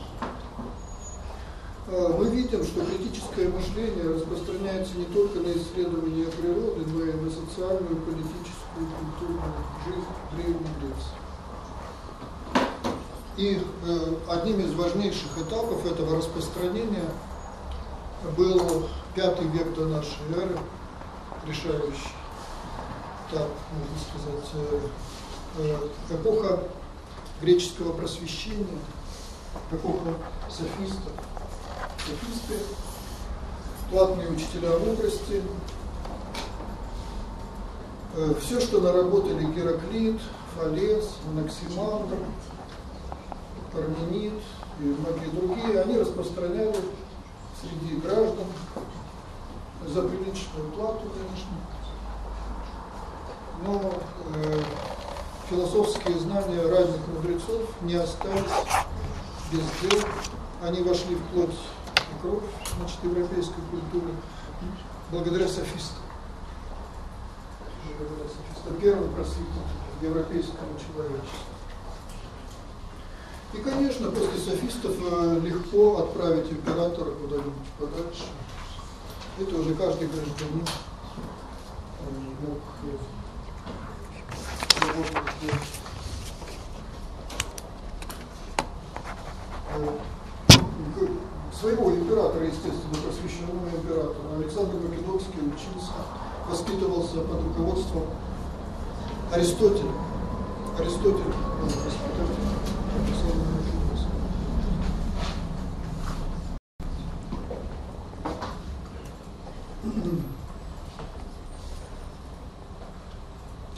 Э, мы видим, что критическое мышление распространяется не только на исследования природы, но и на социальную, политическую, культурную жизнь древних лиц. И э, одним из важнейших этапов этого распространения был пятый век до нашей эры, решающий, так можно сказать, э, э, эпоха греческого просвещения, эпоха софистов, софисты, платные учителя мудрости, все, что наработали Гераклит, Фалес, Анаксимандр, Парменид и многие другие, они распространяли среди граждан за приличную плату, конечно. Но э, философские знания ранних мудрецов не остались без дел. Они вошли в плоть и кровь значит, европейской культуры благодаря софистам. Благодаря софистам. Первым просветителем европейского человечества. И, конечно, после софистов э, легко отправить императора куда-нибудь подальше. Это уже каждый гражданин э, мог своего императора, естественно, просвещенного императора. Александр Македонский учился, воспитывался под руководством Аристотеля. Аристотель был Македонского.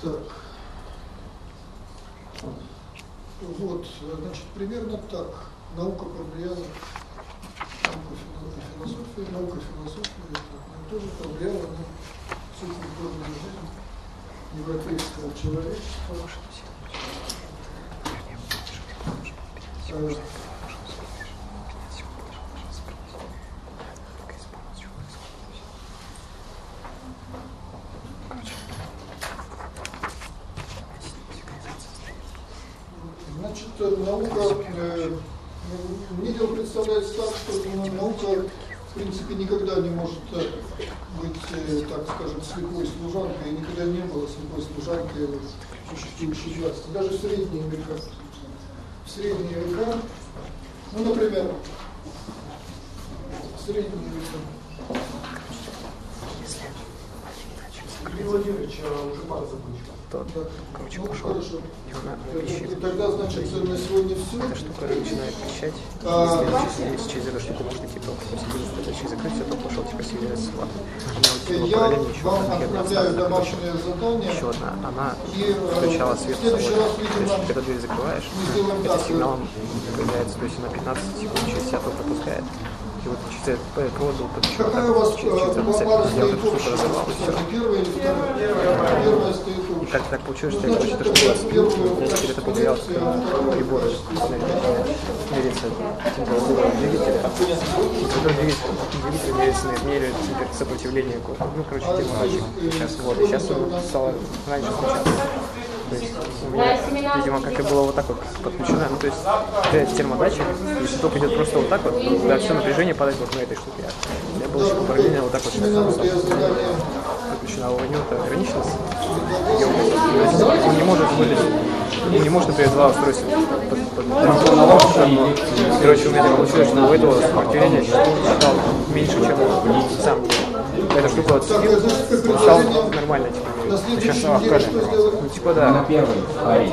Так. Вот, значит, примерно так. Наука повлияла, наука философия, наука философия, тоже повлияла на всю культурную жизнь европейского человечества. Э, Значит, э, наука, э, мне дело представляется так, что ну, наука, в принципе, никогда не может э, быть, э, так скажем, слепой служанкой, и никогда не было слепой служанкой вот, Даже в средние века. В средние века, ну, например, в средние века.
Сергей Владимирович, а уже пара закончилась.
Тот,
Да.
Короче,
Ну,
пошел. на-
И
напиши.
тогда, значит, на сегодня все.
Эта штука начинает пищать.
А.
Если, через эту штуку можно типа задачи закрыть, все, то пошел типа себе с ладно. У меня вот типа,
Я вам отправляю домашнее задание.
Еще одна. Она
э,
включала
в
свет в
раз,
То есть, когда дверь закрываешь, это
так,
сигналом появляется, то есть на 15 секунд через себя пропускает. И вот через этот п- провод был подключен.
Какая у вас э, пара
Я вот
стоит общая? Первая или вторая? Первая стоит
И как так получилось, что
Ну,
я, отцепил,
первую
у меня теперь это повлияло как прибор мерится температура двигателя. Двигателя, двигатель меряется, меряет сопротивление, ну, короче, тема датчик. Сейчас вот, сейчас он стал раньше включаться. То есть видимо, как и было вот так вот подключено, ну, то есть это термодатчик, если ток идет просто вот так вот, да, все напряжение падает вот на этой штуке. У меня было еще параллельно вот так вот.
Минутное задание.
То заключена, а у него это ограниченность он не может вылезть, не может, например, два устройства Короче, у меня так получилось, что у этого сопротивления меньше, чем сам. Эта штука он стал нормально.
На
Сейчас
сделать?
Ну, типа да.
На первой паре.